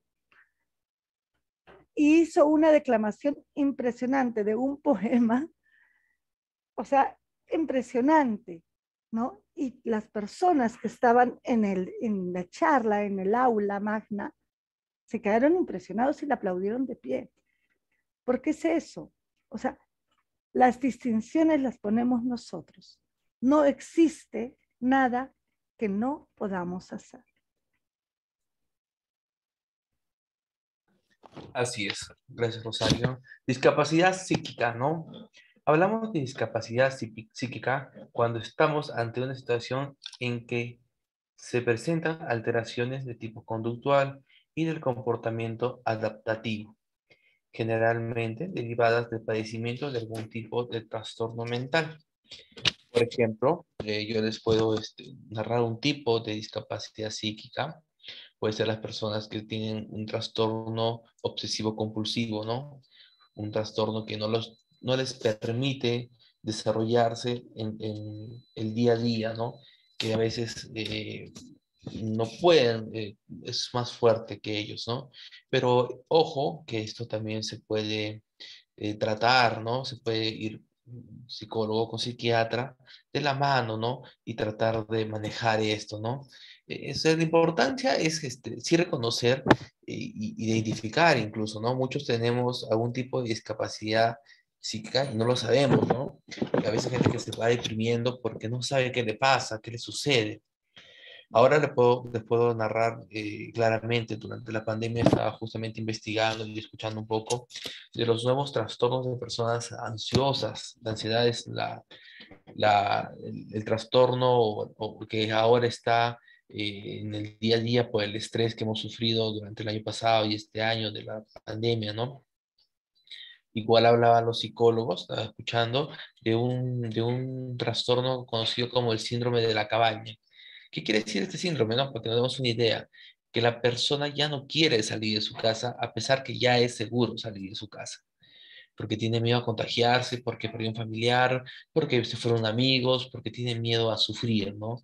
Hizo una declamación impresionante de un poema o sea, impresionante, ¿no? Y las personas que estaban en, el, en la charla, en el aula magna, se quedaron impresionados y le aplaudieron de pie. ¿Por qué es eso? O sea, las distinciones las ponemos nosotros. No existe nada que no podamos hacer. Así es. Gracias, Rosario. Discapacidad psíquica, ¿no? Hablamos de discapacidad psíquica cuando estamos ante una situación en que se presentan alteraciones de tipo conductual y del comportamiento adaptativo, generalmente derivadas del padecimiento de algún tipo de trastorno mental. Por ejemplo, eh, yo les puedo este, narrar un tipo de discapacidad psíquica. Puede ser las personas que tienen un trastorno obsesivo compulsivo, ¿no? Un trastorno que no los no les permite desarrollarse en, el día a día, ¿no? Que a veces eh, no pueden, eh, es más fuerte que ellos, ¿no? Pero ojo que esto también se puede eh, tratar, ¿no? Se puede ir psicólogo con psiquiatra de la mano, ¿no? Y tratar de manejar esto, ¿no? Esa la importancia es este, sí reconocer y identificar incluso, ¿no? Muchos tenemos algún tipo de discapacidad psíquica y no lo sabemos, ¿no? a veces gente que se va deprimiendo porque no sabe qué le pasa, qué le sucede. Ahora les puedo, les puedo narrar eh, claramente, durante la pandemia estaba justamente investigando y escuchando un poco de los nuevos trastornos de personas ansiosas. La ansiedad es la, la, el, trastorno que ahora está eh, en el día a día por el estrés que hemos sufrido durante el año pasado y este año de la pandemia, ¿no? Igual hablaban los psicólogos, estaba escuchando, de un, de un trastorno conocido como el síndrome de la cabaña. ¿Qué quiere decir este síndrome? No? Porque nos damos una idea, que la persona ya no quiere salir de su casa a pesar que ya es seguro salir de su casa porque tiene miedo a contagiarse, porque perdió un familiar, porque se fueron amigos, porque tiene miedo a sufrir, ¿no?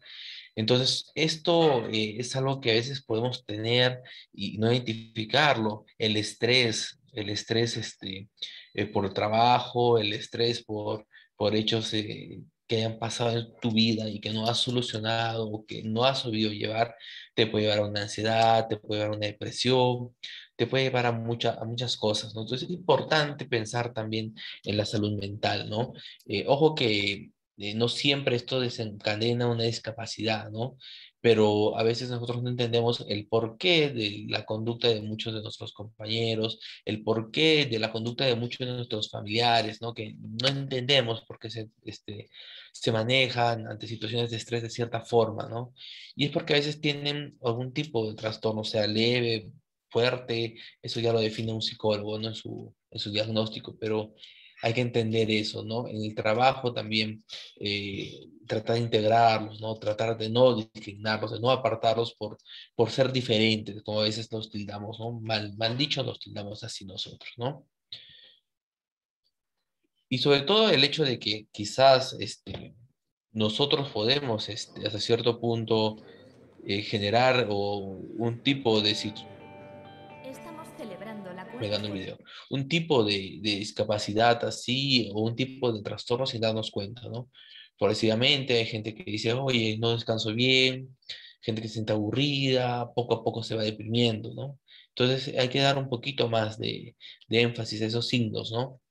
Entonces, esto eh, es algo que a veces podemos tener y no identificarlo, el estrés, el estrés este, eh, por el trabajo, el estrés por, por hechos eh, que hayan pasado en tu vida y que no has solucionado o que no has sabido llevar, te puede llevar a una ansiedad, te puede llevar a una depresión, te puede llevar a, mucha, a muchas cosas, ¿no? Entonces es importante pensar también en la salud mental, ¿no? Eh, ojo que no siempre esto desencadena una discapacidad, ¿no? Pero a veces nosotros no entendemos el porqué de la conducta de muchos de nuestros compañeros, el porqué de la conducta de muchos de nuestros familiares, ¿no? Que no entendemos por qué se, este, se manejan ante situaciones de estrés de cierta forma, ¿no? Y es porque a veces tienen algún tipo de trastorno, sea leve, fuerte, eso ya lo define un psicólogo. En su, en su diagnóstico, pero hay que entender eso, ¿no? En el trabajo también eh, tratar de integrarlos, ¿no? Tratar de no discriminarlos, de no apartarlos por, por ser diferentes, como a veces los tildamos, ¿no? Mal, mal dicho, los tildamos así nosotros, ¿no? Y sobre todo el hecho de que quizás este, nosotros podemos este, hasta cierto punto eh, generar o, un tipo de el video. Un tipo de, discapacidad así o un tipo de trastorno sin darnos cuenta, ¿no? Progresivamente hay gente que dice, oye, no descanso bien, gente que se siente aburrida, poco a poco se va deprimiendo, ¿no? Entonces hay que dar un poquito más de, de énfasis a esos signos, ¿no?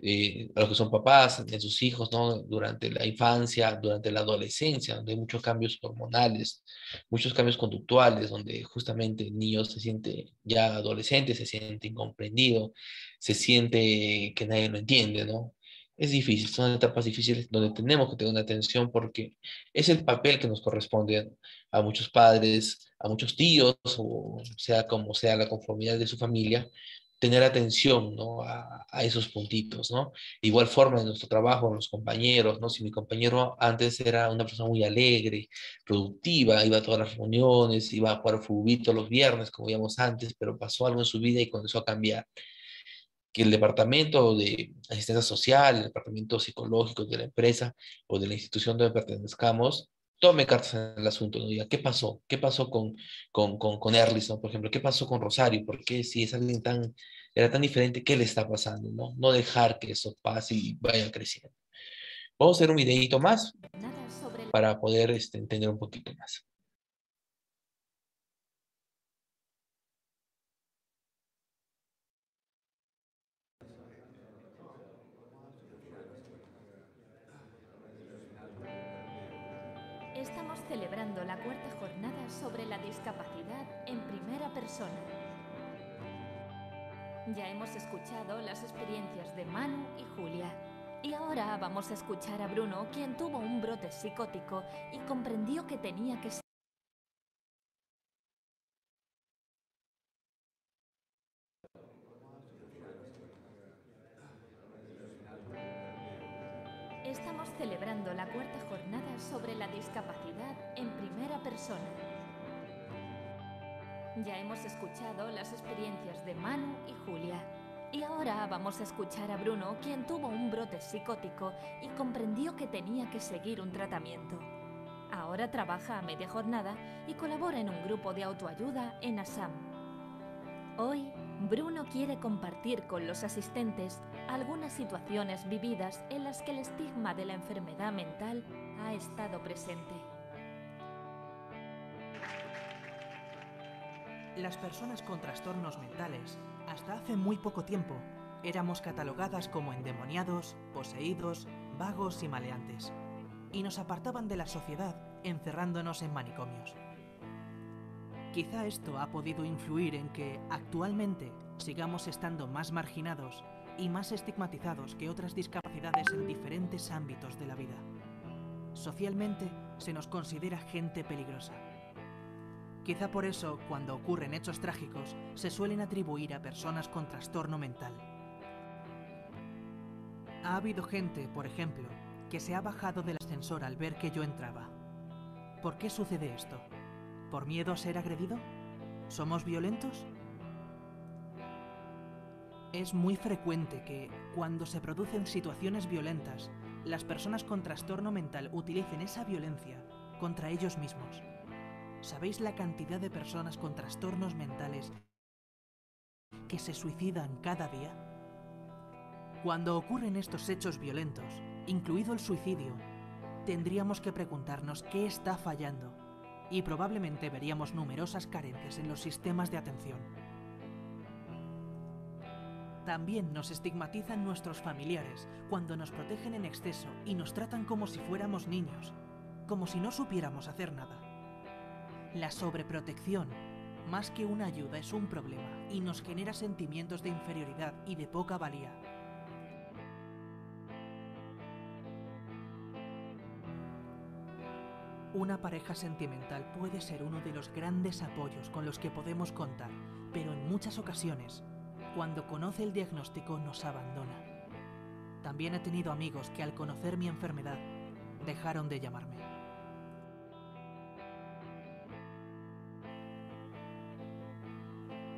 Eh, a los que son papás, de sus hijos, ¿no? Durante la infancia, durante la adolescencia, donde hay muchos cambios hormonales, muchos cambios conductuales, donde justamente el niño se siente ya adolescente, se siente incomprendido, se siente que nadie lo entiende, ¿no? Es difícil, son etapas difíciles donde tenemos que tener una atención porque es el papel que nos corresponde a muchos padres, a muchos tíos, o sea como sea la conformidad de su familia, tener atención ¿no? a, esos puntitos, ¿no? igual forma en nuestro trabajo, con los compañeros, ¿no? Si mi compañero antes era una persona muy alegre, productiva, iba a todas las reuniones, iba a jugar fútbol los viernes, como íbamos antes, pero pasó algo en su vida y comenzó a cambiar. Que el departamento de asistencia social, el departamento psicológico de la empresa o de la institución donde pertenezcamos, tome cartas en el asunto, ¿no? Diga, ¿qué pasó? ¿Qué pasó con, con, con, con Erlison, por ejemplo? ¿Qué pasó con Rosario? ¿Por qué si es alguien tan, era tan diferente, qué le está pasando, no? No dejar que eso pase y vaya creciendo. Vamos a hacer un videito más para poder este, entender un poquito más. Sobre la discapacidad en primera persona. Ya hemos escuchado las experiencias de Manu y Julia. Y ahora vamos a escuchar a Bruno, quien tuvo un brote psicótico y comprendió que tenía que hemos escuchado las experiencias de Manu y Julia. Y ahora vamos a escuchar a Bruno, quien tuvo un brote psicótico y comprendió que tenía que seguir un tratamiento. Ahora trabaja a media jornada y colabora en un grupo de autoayuda en Assam. Hoy, Bruno quiere compartir con los asistentes algunas situaciones vividas en las que el estigma de la enfermedad mental ha estado presente. Las personas con trastornos mentales, hasta hace muy poco tiempo, éramos catalogadas como endemoniados, poseídos, vagos y maleantes, y nos apartaban de la sociedad encerrándonos en manicomios. Quizá esto ha podido influir en que actualmente sigamos estando más marginados y más estigmatizados que otras discapacidades en diferentes ámbitos de la vida. Socialmente se nos considera gente peligrosa. Quizá por eso, cuando ocurren hechos trágicos, se suelen atribuir a personas con trastorno mental. Ha habido gente, por ejemplo, que se ha bajado del ascensor al ver que yo entraba. ¿Por qué sucede esto? ¿Por miedo a ser agredido? ¿Somos violentos? Es muy frecuente que, cuando se producen situaciones violentas, las personas con trastorno mental utilicen esa violencia contra ellos mismos. ¿Sabéis la cantidad de personas con trastornos mentales que se suicidan cada día? Cuando ocurren estos hechos violentos, incluido el suicidio, tendríamos que preguntarnos qué está fallando y probablemente veríamos numerosas carencias en los sistemas de atención. También nos estigmatizan nuestros familiares cuando nos protegen en exceso y nos tratan como si fuéramos niños, como si no supiéramos hacer nada. La sobreprotección, más que una ayuda, es un problema y nos genera sentimientos de inferioridad y de poca valía. Una pareja sentimental puede ser uno de los grandes apoyos con los que podemos contar, pero en muchas ocasiones, cuando conoce el diagnóstico, nos abandona. También he tenido amigos que al conocer mi enfermedad, dejaron de llamarme.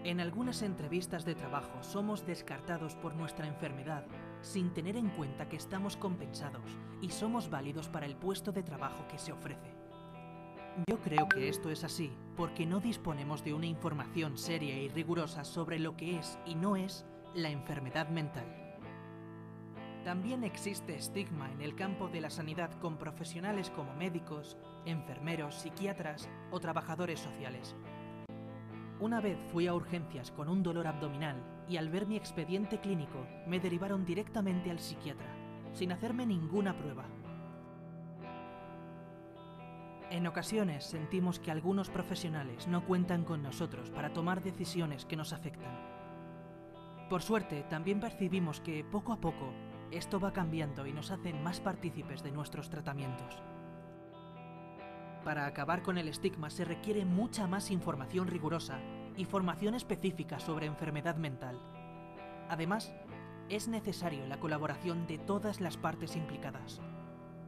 En algunas entrevistas de trabajo somos descartados por nuestra enfermedad sin tener en cuenta que estamos compensados y somos válidos para el puesto de trabajo que se ofrece. Yo creo que esto es así porque no disponemos de una información seria y rigurosa sobre lo que es y no es la enfermedad mental. También existe estigma en el campo de la sanidad con profesionales como médicos, enfermeros, psiquiatras o trabajadores sociales. Una vez fui a urgencias con un dolor abdominal y al ver mi expediente clínico me derivaron directamente al psiquiatra, sin hacerme ninguna prueba. En ocasiones sentimos que algunos profesionales no cuentan con nosotros para tomar decisiones que nos afectan. Por suerte, también percibimos que poco a poco esto va cambiando y nos hacen más partícipes de nuestros tratamientos. Para acabar con el estigma se requiere mucha más información rigurosa y formación específica sobre enfermedad mental. Además, es necesario la colaboración de todas las partes implicadas.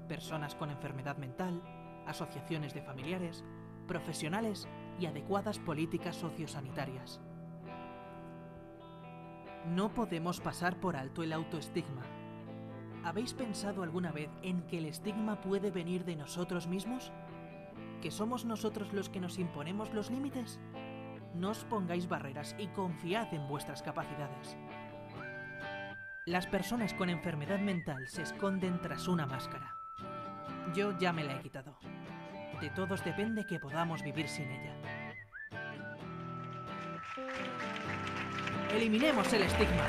Personas con enfermedad mental, asociaciones de familiares, profesionales y adecuadas políticas sociosanitarias. No podemos pasar por alto el autoestigma. ¿Habéis pensado alguna vez en que el estigma puede venir de nosotros mismos? ¿Que somos nosotros los que nos imponemos los límites? No os pongáis barreras y confiad en vuestras capacidades. Las personas con enfermedad mental se esconden tras una máscara. Yo ya me la he quitado. De todos depende que podamos vivir sin ella. Eliminemos el estigma.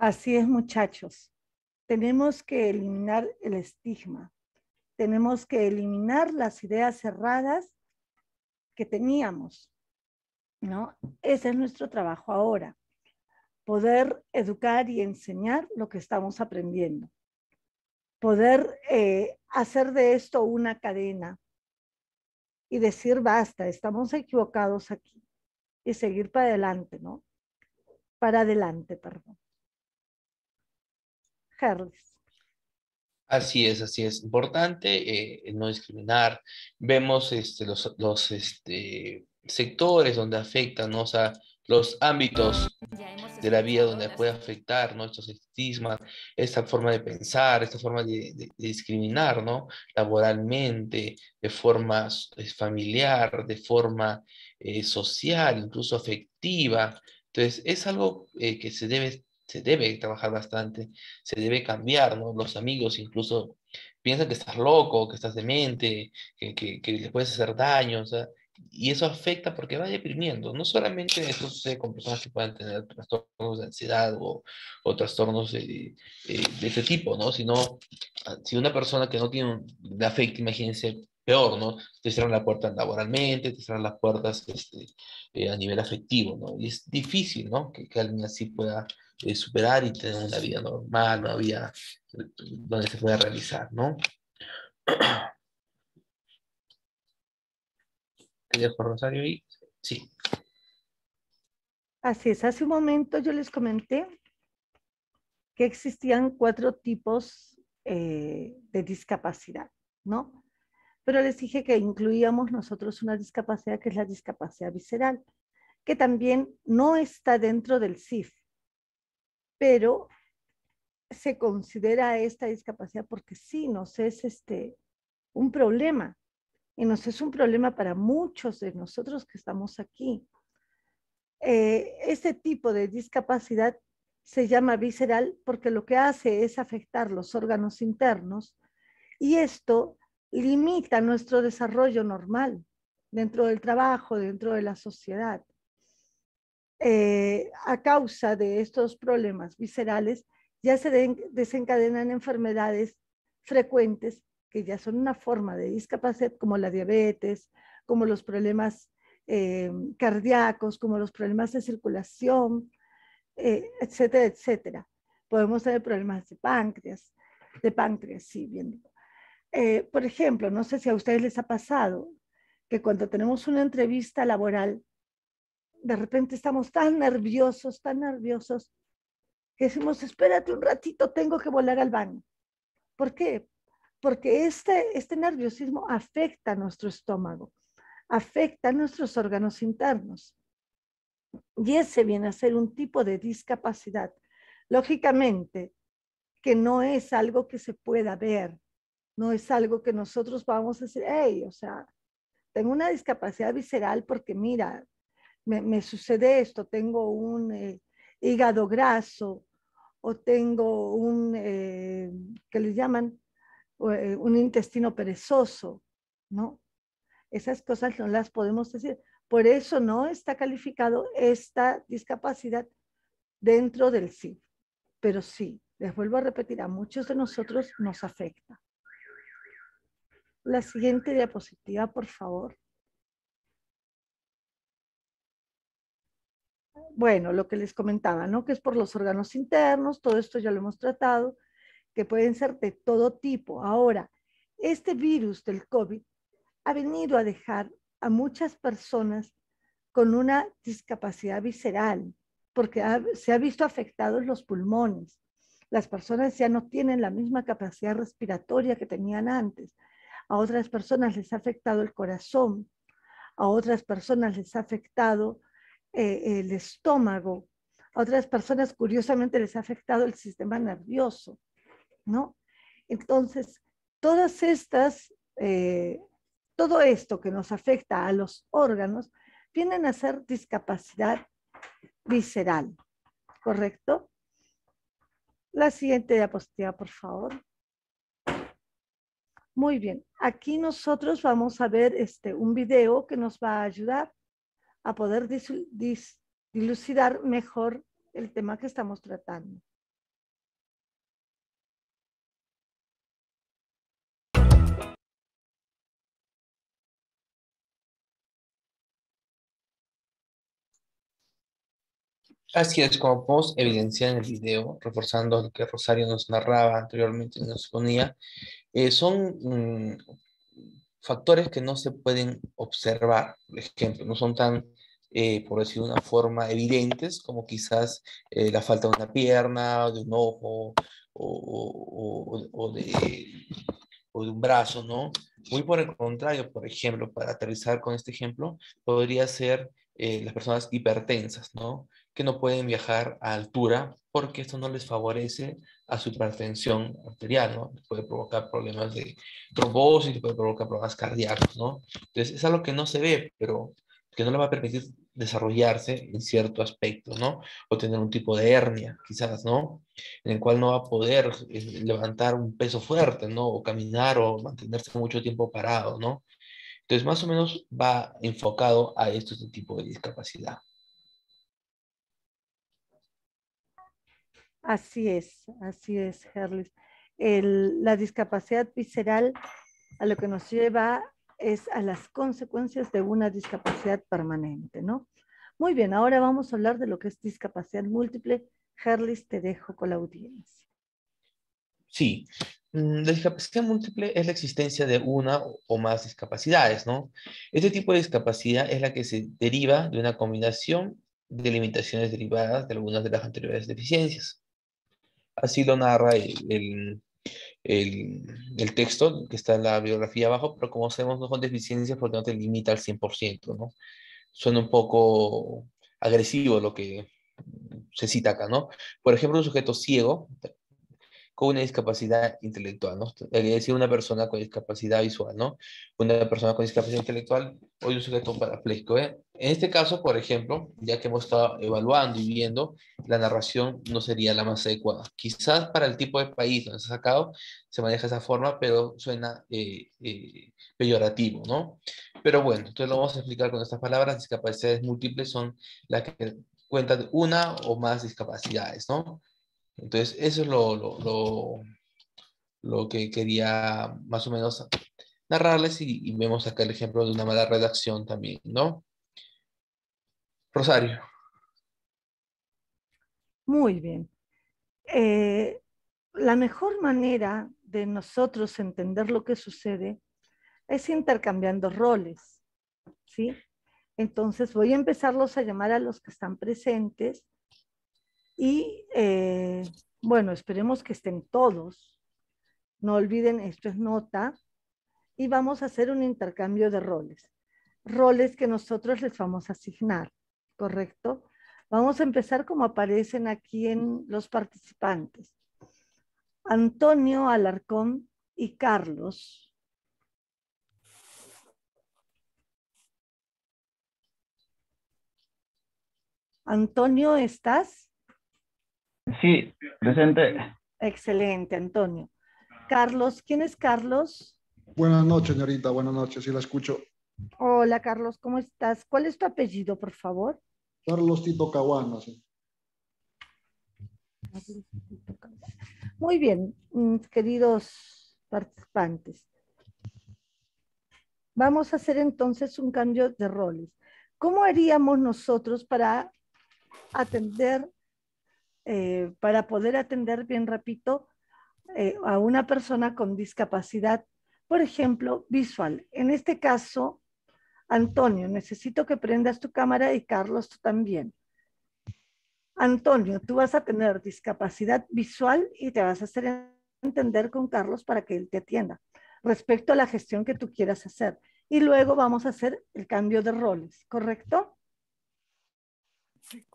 Así es, muchachos. Tenemos que eliminar el estigma. Tenemos que eliminar las ideas cerradas que teníamos. ¿no? Ese es nuestro trabajo ahora. Poder educar y enseñar lo que estamos aprendiendo. Poder eh, hacer de esto una cadena y decir, basta, estamos equivocados aquí. Y seguir para adelante, ¿no? Para adelante, perdón. Así es, así es. Importante eh, no discriminar. Vemos este, los, los este, sectores donde afectan, ¿no? o sea, los ámbitos de la vida donde puede afectar ¿no? estos estigmas, esta forma de pensar, esta forma de, de, discriminar, ¿no? laboralmente, de forma eh, familiar, de forma eh, social, incluso afectiva. Entonces, es algo eh, que se debe se debe trabajar bastante, se debe cambiar, ¿no? Los amigos incluso piensan que estás loco, que estás demente, que, que, que le puedes hacer daño, o sea, y eso afecta porque va deprimiendo. No solamente eso sucede con personas que puedan tener trastornos de ansiedad o, o trastornos de, de, este tipo, ¿no? Sino, ah, si una persona que no tiene un afecto, imagínense, peor, ¿no? Te cierran la puerta laboralmente, te cierran las puertas este, eh, a nivel afectivo, ¿no? Y es difícil, ¿no? Que, que alguien así pueda eh, superar y tener una vida normal, una vida donde se pueda realizar, ¿no? Te dejo, Rosario, y sí. Así es, hace un momento yo les comenté que existían cuatro tipos eh, de discapacidad, ¿no? Pero les dije que incluíamos nosotros una discapacidad que es la discapacidad visceral, que también no está dentro del CIF, pero se considera esta discapacidad porque sí nos es este, un problema y nos es un problema para muchos de nosotros que estamos aquí. Eh, este tipo de discapacidad se llama visceral porque lo que hace es afectar los órganos internos y esto limita nuestro desarrollo normal dentro del trabajo, dentro de la sociedad. Eh, a causa de estos problemas viscerales, ya se desencadenan enfermedades frecuentes que ya son una forma de discapacidad, como la diabetes, como los problemas eh, cardíacos, como los problemas de circulación, eh, etcétera, etcétera. Podemos tener problemas de páncreas, de páncreas, sí, bien digo. por ejemplo, no sé si a ustedes les ha pasado que cuando tenemos una entrevista laboral, de repente estamos tan nerviosos, tan nerviosos, que decimos, espérate un ratito, tengo que volar al baño. ¿Por qué? Porque este, este nerviosismo afecta a nuestro estómago, afecta a nuestros órganos internos. Y ese viene a ser un tipo de discapacidad. Lógicamente, que no es algo que se pueda ver, no es algo que nosotros vamos a decir, hey, o sea, tengo una discapacidad visceral porque mira, me, sucede esto, tengo un eh, hígado graso o tengo un, eh, que le llaman, eh, un intestino perezoso, ¿no? Esas cosas no las podemos decir. Por eso no está calificado esta discapacidad dentro del sí. Pero sí, les vuelvo a repetir, a muchos de nosotros nos afecta. La siguiente diapositiva, por favor. Bueno, lo que les comentaba, ¿no? Que es por los órganos internos, todo esto ya lo hemos tratado, que pueden ser de todo tipo. Ahora, este virus del COVID ha venido a dejar a muchas personas con una discapacidad visceral, porque se ha visto afectados los pulmones. Las personas ya no tienen la misma capacidad respiratoria que tenían antes. a otras personas les ha afectado el corazón, a otras personas les ha afectado eh, el estómago, a otras personas curiosamente les ha afectado el sistema nervioso, ¿no? Entonces, todas estas, eh, todo esto que nos afecta a los órganos, vienen a ser discapacidad visceral, ¿correcto? La siguiente diapositiva, por favor. Muy bien, aquí nosotros vamos a ver este, un video que nos va a ayudar a poder dilucidar mejor el tema que estamos tratando. Así es, como podemos evidenciar en el video, reforzando lo que Rosario nos narraba anteriormente, nos ponía, eh, son mm, factores que no se pueden observar, por ejemplo, no son tan, eh, por decir de una forma, evidentes como quizás eh, la falta de una pierna, de un ojo, o, de, o de un brazo, ¿no? Muy por el contrario, por ejemplo, para aterrizar con este ejemplo, podría ser las personas hipertensas, ¿no? que no pueden viajar a altura porque esto no les favorece a su hipertensión arterial, ¿no? Puede provocar problemas de trombosis, puede provocar problemas cardíacos, ¿no? Entonces, es algo que no se ve, pero que no le va a permitir desarrollarse en cierto aspecto, ¿no? O tener un tipo de hernia, quizás, ¿no? En el cual no va a poder eh, levantar un peso fuerte, ¿no? O caminar o mantenerse mucho tiempo parado, ¿no? Entonces, más o menos va enfocado a este tipo de discapacidad. Así es, así es, Herlis. la discapacidad visceral a lo que nos lleva es a las consecuencias de una discapacidad permanente, ¿no? Muy bien, ahora vamos a hablar de lo que es discapacidad múltiple. Herlis, te dejo con la audiencia. Sí, mm, la discapacidad múltiple es la existencia de una o más discapacidades, ¿no? Este tipo de discapacidad es la que se deriva de una combinación de limitaciones derivadas de algunas de las anteriores deficiencias. Así lo narra el, el, texto que está en la biografía abajo, pero como sabemos no son deficiencias porque no te limita al 100%, ¿no? Suena un poco agresivo lo que se cita acá, ¿no? Por ejemplo, un sujeto ciego con una discapacidad intelectual, ¿no? Es decir, una persona con discapacidad visual, ¿no? Una persona con discapacidad intelectual o un sujeto parapléjico. ¿eh? En este caso, por ejemplo, ya que hemos estado evaluando y viendo, la narración no sería la más adecuada. Quizás para el tipo de país donde se ha sacado se maneja esa forma, pero suena eh, eh, peyorativo, ¿no? Pero bueno, entonces lo vamos a explicar con estas palabras. Discapacidades múltiples son las que cuentan una o más discapacidades, ¿no? Entonces, eso es lo, lo, que quería más o menos narrarles y, vemos acá el ejemplo de una mala redacción también, ¿no? Rosario. Muy bien. Eh, la mejor manera de nosotros entender lo que sucede es intercambiando roles, ¿sí? Entonces voy a empezarlos a llamar a los que están presentes y eh, bueno, esperemos que estén todos. No olviden, esto es nota. Y vamos a hacer un intercambio de roles. Roles que nosotros les vamos a asignar, ¿correcto? Vamos a empezar como aparecen aquí en los participantes. Antonio Alarcón y Carlos. Antonio, ¿estás? Sí, presente. Excelente, Antonio. Carlos, ¿quién es Carlos? Buenas noches, señorita. Buenas noches, sí la escucho. Hola, Carlos, ¿cómo estás? ¿Cuál es tu apellido, por favor? Carlos Tito Caguana, sí. Muy bien, mm, queridos participantes. Vamos a hacer entonces un cambio de roles. ¿Cómo haríamos nosotros para atender eh, para poder atender bien, repito, eh, a una persona con discapacidad, por ejemplo, visual. En este caso, Antonio, necesito que prendas tu cámara y Carlos también. Antonio, tú vas a tener discapacidad visual y te vas a hacer entender con Carlos para que él te atienda. respecto a la gestión que tú quieras hacer. Y luego vamos a hacer el cambio de roles, ¿correcto? ¿Sí?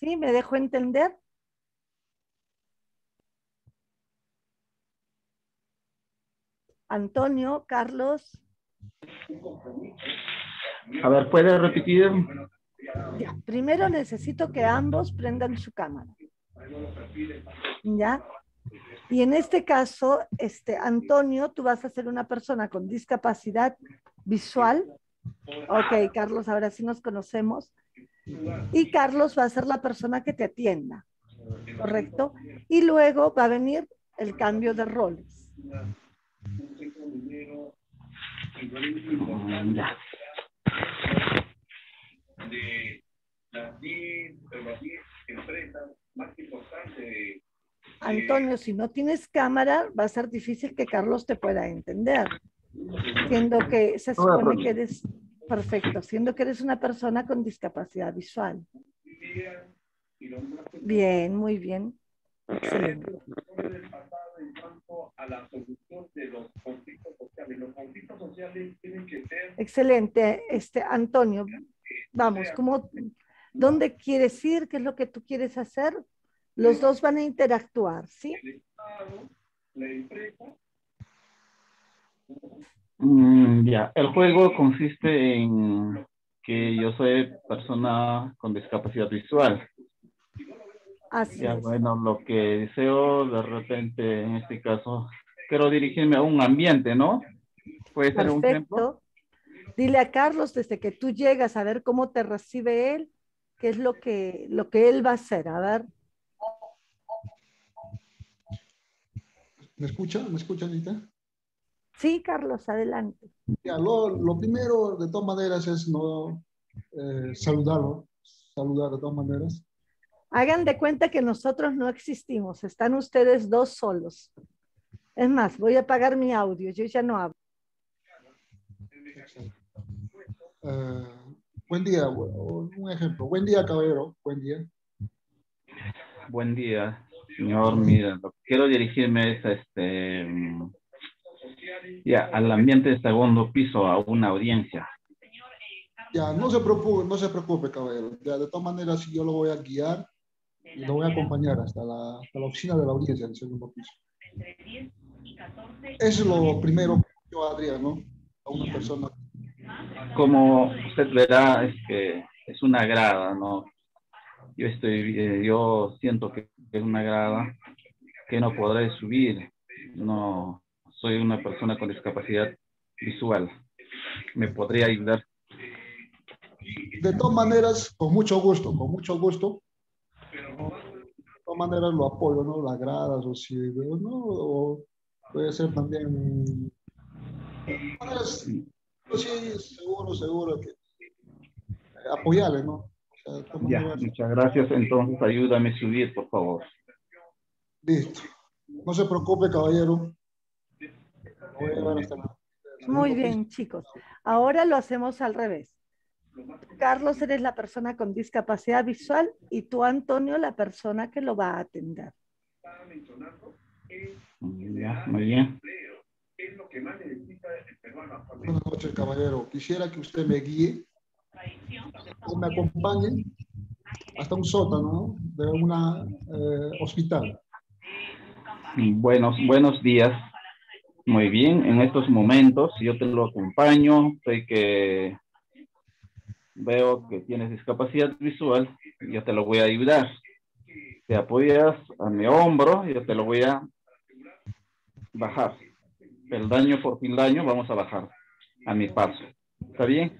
¿Me dejo entender? Antonio, Carlos. A ver, ¿puede repetir? Ya, primero necesito que ambos prendan su cámara. ¿Ya? Y en este caso, este, Antonio, tú vas a ser una persona con discapacidad visual. Ok, Carlos, ahora sí nos conocemos. Y Carlos va a ser la persona que te atienda. ¿Correcto? Y luego va a venir el cambio de roles. Ya. de las 10, las 10 empresas más importantes. Antonio, si no tienes cámara, va a ser difícil que Carlos te pueda entender. Siendo que se supone que eres perfecto, siendo que eres una persona con discapacidad visual. Bien, muy bien. Excelente. Los conflictos sociales, tienen que ser Excelente, este Antonio. Vamos, ¿cómo, ¿dónde quieres ir? ¿Qué es lo que tú quieres hacer? Los dos van a interactuar, ¿sí? la empresa Mm, ya, el juego consiste en que yo soy persona con discapacidad visual. Así Ya, es. bueno, lo que deseo de repente, en este caso, quiero dirigirme a un ambiente, ¿no? Puede ser un ejemplo. Perfecto. Dile a Carlos desde que tú llegas a ver cómo te recibe él, qué es lo que, lo que él va a hacer. A ver, ¿Me escucha? ¿Me escucha, Anita? Sí, Carlos, adelante. Ya, lo, lo primero, de todas maneras, es no eh, saludarlo, saludar de todas maneras. Hagan de cuenta que nosotros no existimos, están ustedes dos solos. Es más, voy a apagar mi audio, yo ya no hablo. Eh, buen día, un ejemplo. Buen día, caballero. Buen día. Buen día, señor. Mira, lo que quiero dirigirme es a este, ya, al ambiente de segundo piso, a una audiencia. Ya, no se preocupe, no se preocupe, caballero. Ya, de todas maneras, yo lo voy a guiar y lo voy a acompañar hasta la, hasta la oficina de la audiencia del segundo piso. Eso es lo primero que yo haría, ¿no? A una persona. Como usted verá, es que es una grada, ¿no? Yo estoy, eh, yo siento que es una grada que no podré subir. No, soy una persona con discapacidad visual. ¿Me podría ayudar? De todas maneras, con mucho gusto, con mucho gusto. De todas maneras lo apoyo, ¿no? Las gradas, o si, ¿no? O puede ser también. de todas maneras, yo sí, seguro, seguro que apoyarle, ¿no? O sea, Ya, muchas gracias. Entonces, ayúdame a subir, por favor. listo. No se preocupe, caballero. Lo voy a llevar hasta la- Muy bien, chicos. Ahora lo hacemos al revés. Carlos, eres la persona con discapacidad visual y tú, Antonio, la persona que lo va a atender. Ya, muy bien. es lo que más necesita el peruano actualmente. Buenas noches, caballero. Quisiera que usted me guíe o me acompañe hasta un sótano de una eh, hospital. Buenos, buenos días. Muy bien, en estos momentos yo te lo acompaño. Sé que veo que tienes discapacidad visual, yo te lo voy a ayudar. Te apoyas a mi hombro, yo te lo voy a bajar. Peldaño por peldaño vamos a bajar a mi paso. ¿Está bien?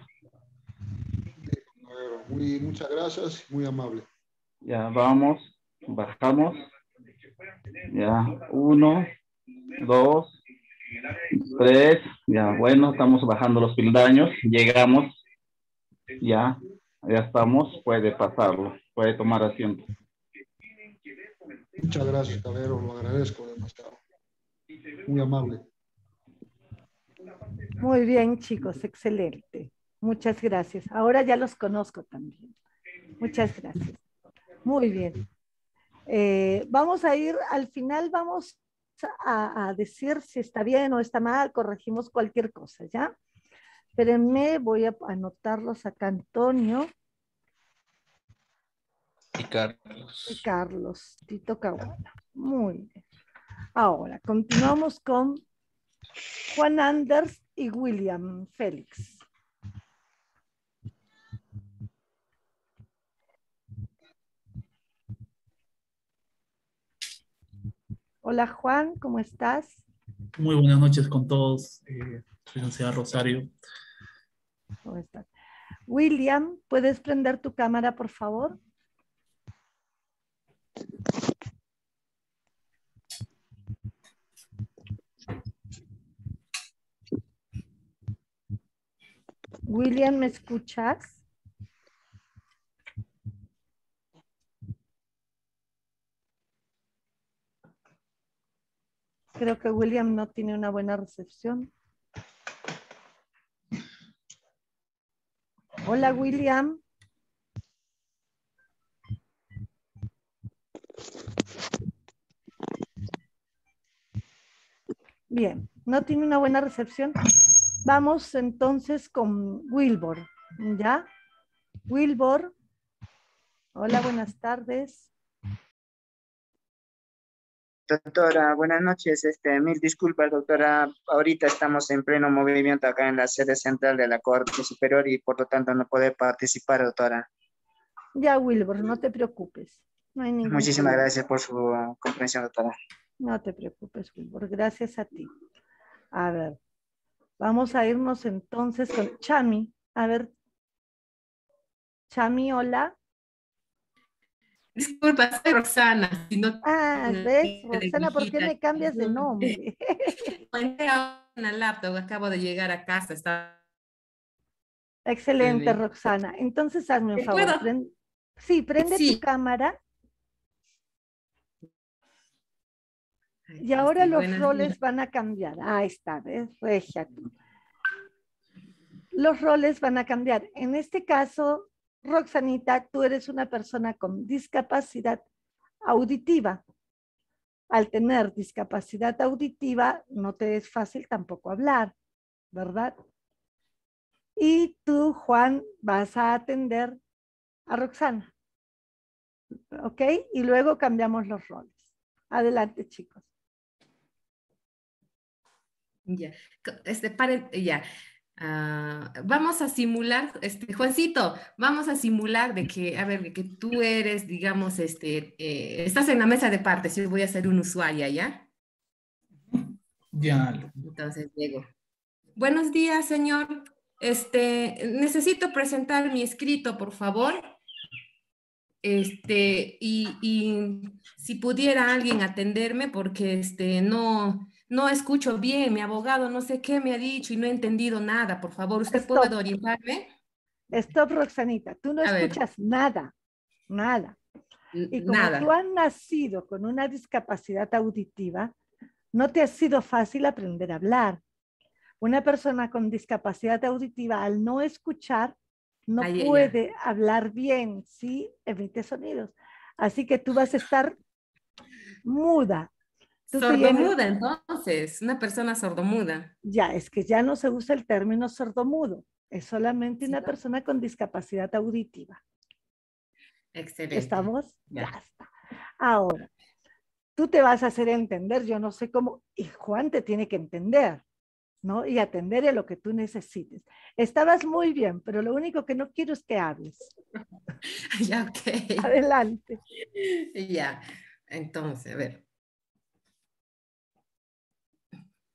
Muy, muchas gracias, muy amable. Ya vamos, bajamos. Ya, uno, dos, tres. Ya, bueno, estamos bajando los peldaños. Llegamos. Ya, ya estamos. Puede pasarlo. Puede tomar asiento. Muchas gracias, caballero, lo agradezco demasiado. Muy amable. Muy bien, chicos, excelente. Muchas gracias. Ahora ya los conozco también. Muchas gracias. Muy bien. Eh, vamos a ir, al final vamos a, a decir si está bien o está mal, corregimos cualquier cosa, ¿ya? Espérenme, voy a anotarlos acá, Antonio Y Carlos. y Carlos, Tito Caguana. Muy bien. Ahora, continuamos con Juan Anders y William Félix. Hola Juan, ¿cómo estás? Muy buenas noches con todos. Eh, soy Ansiedad Rosario. ¿Cómo estás? William, ¿puedes prender tu cámara, por favor? William, ¿me escuchas? Creo que William no tiene una buena recepción. Hola, William. Bien, no tiene una buena recepción. Vamos entonces con Wilbur, ¿ya? Wilbur. Hola, buenas tardes. Doctora, buenas noches. Este, mil disculpas, doctora. Ahorita estamos en pleno movimiento acá en la sede central de la Corte Superior y por lo tanto no puede participar, doctora. Ya, Wilbur, no te preocupes. No hay ningún Muchísimas problema. gracias por su comprensión, doctora. No te preocupes, Wilbur. Gracias a ti. A ver, vamos a irnos entonces con Chami. A ver, Chami, hola. Disculpa, soy Roxana. Si no, Ah, ¿ves? Roxana, ¿por qué me cambias de nombre? A una laptop, acabo de llegar a casa. Está... Excelente, bien. Roxana. Entonces hazme un ¿Me favor. Sí, prende Sí. tu cámara. Y ahora sí, los buenas roles van a cambiar. Ahí está, ¿ves? Regia tú. Los roles van a cambiar. En este caso, Roxanita, tú eres una persona con discapacidad auditiva. Al tener discapacidad auditiva, no te es fácil tampoco hablar, ¿verdad? Y tú, Juan, vas a atender a Roxana. ¿Ok? Y luego cambiamos los roles. Adelante, chicos. Ya. Este, ya. Ah, vamos a simular, este, Juancito, vamos a simular de que, a ver, de que tú eres, digamos, este, eh, estás en la mesa de partes, yo voy a ser un usuaria, ¿ya? Ya, Entonces, Diego. Buenos días, señor. Este, necesito presentar mi escrito, por favor. Este, y, y si pudiera alguien atenderme, porque este, no, no escucho bien, mi abogado no sé qué me ha dicho y no he entendido nada, por favor, ¿usted Stop. puede orientarme? Stop, Roxanita. Tú no A ver. escuchas nada, nada. Y como nada. tú has nacido con una discapacidad auditiva, no te ha sido fácil aprender a hablar. Una persona con discapacidad auditiva, al no escuchar, no Ay, puede hablar bien, ¿sí? Emite sonidos. Así que tú vas a estar muda. Sordomuda, entonces, una persona sordomuda. Ya, es que ya no se usa el término sordomudo. Es solamente una persona con discapacidad auditiva. Excelente. ¿Estamos? Ya. Ya está. Ahora, tú te vas a hacer entender, yo no sé cómo, y Juan te tiene que entender, ¿no? Y atender a lo que tú necesites. Estabas muy bien, pero lo único que no quiero es que hables. Ya, ok. Adelante. Ya, entonces, a ver.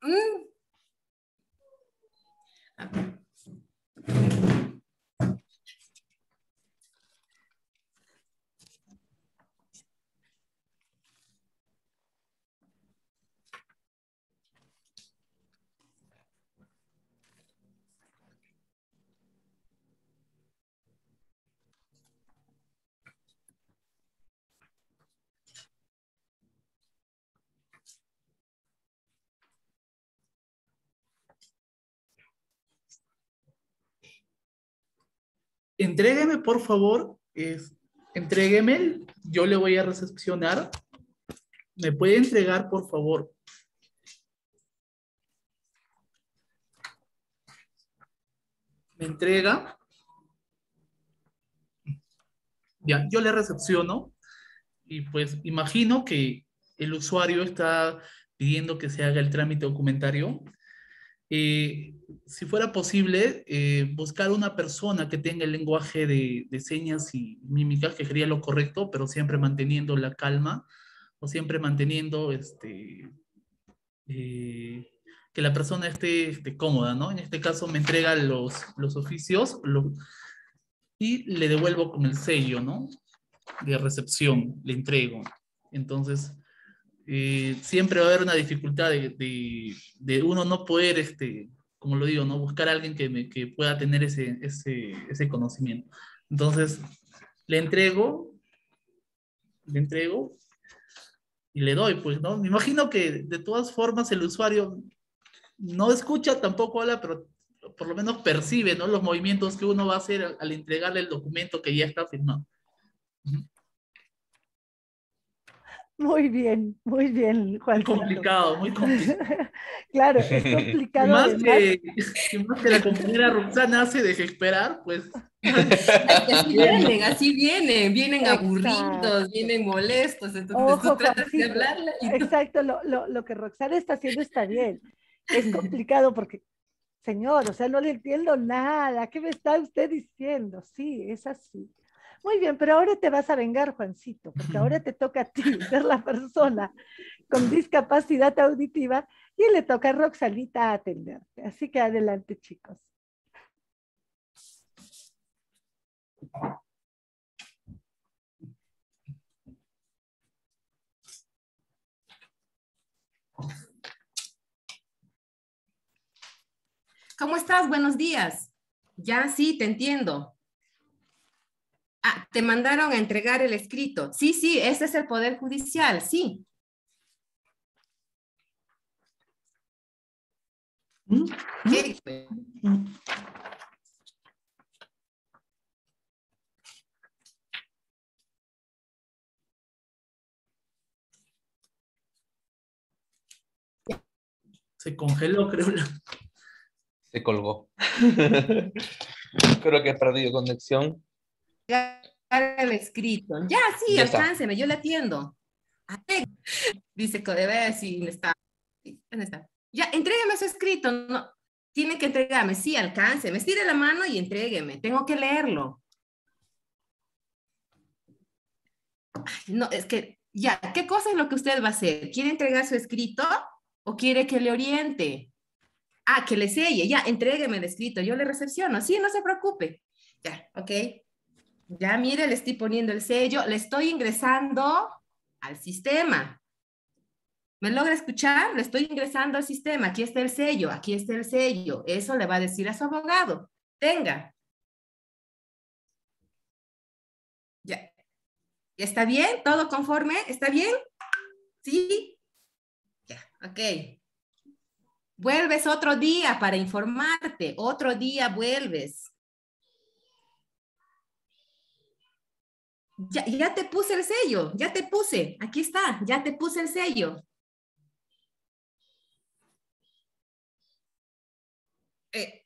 Mm. entrégueme, por favor, es, entrégueme, yo le voy a recepcionar. ¿Me puede entregar, por favor? Me entrega. Ya, yo le recepciono y pues imagino que el usuario está pidiendo que se haga el trámite documentario. Eh, si fuera posible, eh, buscar una persona que tenga el lenguaje de, de señas y mímicas, que sería lo correcto, pero siempre manteniendo la calma o siempre manteniendo este, eh, que la persona esté, esté, cómoda, ¿no? En este caso me entrega los, los oficios lo, y le devuelvo con el sello, ¿no? De recepción, le entrego. Entonces, eh, siempre va a haber una dificultad de, de, de, uno no poder, este, como lo digo, ¿no? buscar a alguien que, me, que pueda tener ese, ese, ese conocimiento. Entonces, le entrego, le entrego y le doy, pues, ¿no? Me imagino que de todas formas el usuario no escucha, tampoco habla, pero por lo menos percibe, ¿no? Los movimientos que uno va a hacer al, entregarle el documento que ya está firmado. Uh -huh. Muy bien, muy bien, Juan. Muy complicado, muy complicado. claro, es complicado. más, que, que, más que la compañera Roxana hace desesperar, pues. así vienen, así vienen, vienen Exacto. aburridos, vienen molestos, entonces Ojo, tú tratas de hablarle. Y tú... Exacto, lo, lo, lo que Roxana está haciendo está bien. Es complicado porque, señor, o sea, no le entiendo nada. ¿Qué me está usted diciendo? Sí, es así. Muy bien, pero ahora te vas a vengar, Juancito, porque ahora te toca a ti ser la persona con discapacidad auditiva y le toca a Roxalita atenderte. Así que adelante, chicos. ¿Cómo estás? Buenos días. Ya, sí, te entiendo. Ah, te mandaron a entregar el escrito. Sí, sí, ese es el Poder Judicial, sí. ¿Qué? Se congeló, creo. Se colgó. creo que he perdido conexión el escrito. Ya, sí, ya alcánceme, yo le atiendo. Dice debe decir, está. ¿Dónde está? Ya, entrégame su escrito. No, tiene que entregarme. Sí, alcánceme. Estire la mano y entrégueme. Tengo que leerlo. No, es que, ya, ¿qué cosa es lo que usted va a hacer? ¿Quiere entregar su escrito o quiere que le oriente? Ah, que le selle. Ya, entrégueme el escrito. Yo le recepciono. Sí, no se preocupe. Ya, ok. Ya mire, le estoy poniendo el sello, le estoy ingresando al sistema. ¿Me logra escuchar? Le estoy ingresando al sistema. Aquí está el sello, aquí está el sello. Eso le va a decir a su abogado. Tenga. Ya. ¿Está bien? ¿Todo conforme? ¿Está bien? ¿Sí? Ya, ok. Vuelves otro día para informarte. Otro día vuelves. Ya, te puse el sello, ya te puse, aquí está, ya te puse el sello. Eh,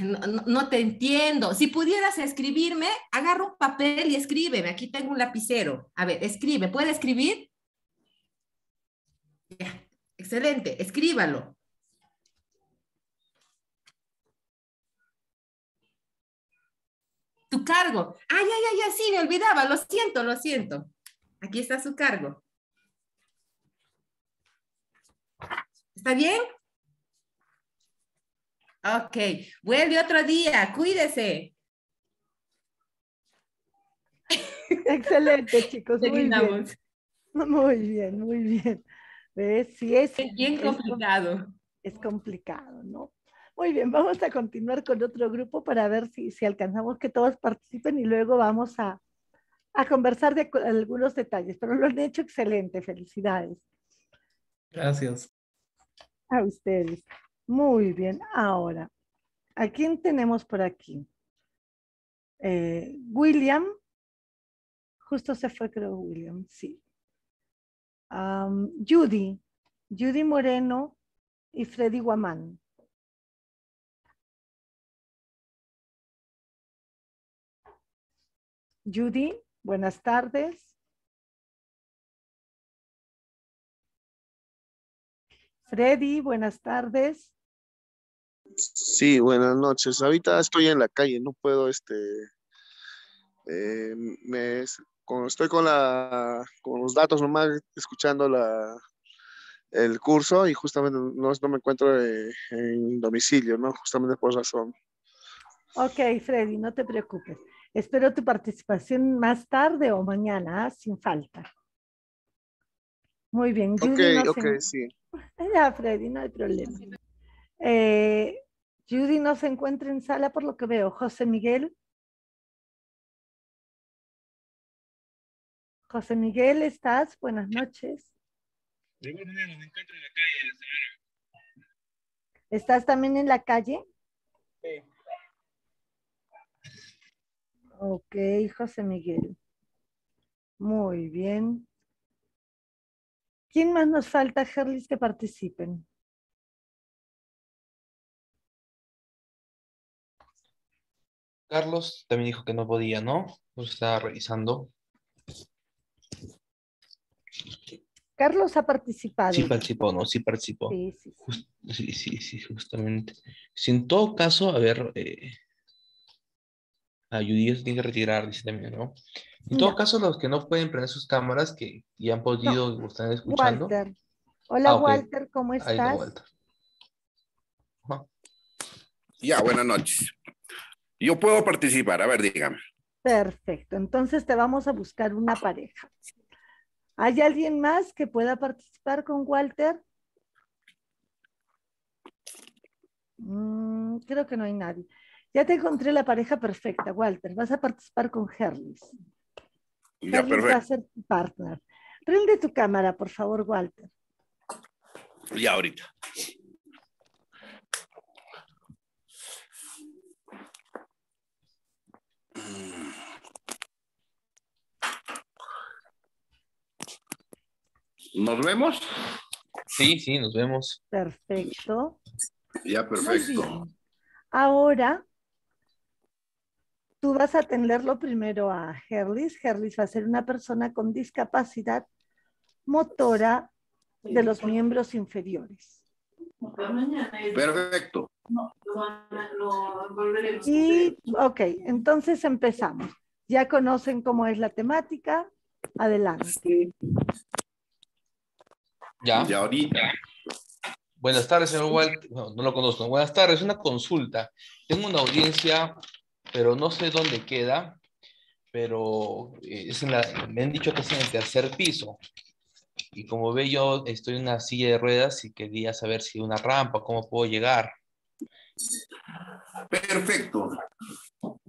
no, te entiendo. Si pudieras escribirme, agarra un papel y escríbeme. Aquí tengo un lapicero. A ver, escribe. ¿Puede escribir? Ya, excelente, escríbalo. Tu cargo. Ay, ay, ay, sí, me olvidaba, lo siento, lo siento. Aquí está su cargo. ¿Está bien? Ok, vuelve otro día, cuídese. Excelente, chicos. Muy bien. Muy bien, muy bien. ¿Ves? Sí, es, es bien complicado. Es, es complicado, ¿no? Muy bien, vamos a continuar con otro grupo para ver si, si alcanzamos que todos participen y luego vamos a, a conversar de algunos detalles, pero lo han hecho excelente, felicidades. Gracias. A ustedes. Muy bien, ahora, ¿a quién tenemos por aquí? Eh, William, justo se fue creo William, sí. Um, Judy, Judy Moreno y Freddy Guamán. Judy, buenas tardes. Freddy, buenas tardes. Sí, buenas noches. Ahorita estoy en la calle, no puedo, este, eh, me, con- estoy con la, con los datos nomás escuchando la, el curso y justamente no, no me encuentro eh, en domicilio, ¿no? Justamente por razón. Ok, Freddy, no te preocupes. Espero tu participación más tarde o mañana, ¿ah? sin falta. Muy bien. Ok, Judy no ok, se- sí. Ya, Freddy, no hay problema. Eh, Judy no se encuentra en sala por lo que veo. José Miguel. José Miguel, ¿estás? Buenas noches. De manera, me encuentro en la calle. ¿Estás también en la calle? Ok, José Miguel. Muy bien. ¿Quién más nos falta, Gerlis, que participen? Carlos también dijo que no podía, ¿no? Lo estaba revisando. Carlos ha participado. Sí participó, ¿no? Sí participó. Sí, sí, Sí, sí, sí, justamente. Si en todo caso, a ver, eh, a se tiene que retirar, dice también, ¿no? En todo Ya. caso, los que no pueden prender sus cámaras, que ya han podido o están escuchando. Walter. Hola, Ah. Walter, ¿cómo Ahí está estás? Walter. Ya, buenas noches. Yo puedo participar, a ver, dígame. Perfecto. Entonces te vamos a buscar una pareja. ¿Hay alguien más que pueda participar con Walter? Mm, creo que no hay nadie. Ya te encontré la pareja perfecta, Walter. Vas a participar con Herlis. Ya, Herlis va a ser tu partner. Prende tu cámara, por favor, Walter. Ya, ahorita. ¿Nos vemos? Sí, sí, nos vemos. Perfecto. Ya, perfecto. Ahora, tú vas a atenderlo primero a Herlis. Herlis va a ser una persona con discapacidad motora de los miembros inferiores. Perfecto. Y, ok, entonces empezamos. ¿Ya conocen cómo es la temática? Adelante. Ya. Ya, ahorita. Buenas tardes, señor Walter. No, no lo conozco. Buenas tardes, una consulta. Tengo una audiencia, pero no sé dónde queda, pero eh, es en la- me han dicho que es en el tercer piso. Y como ve, yo estoy en una silla de ruedas y quería saber si una rampa, cómo puedo llegar. Perfecto.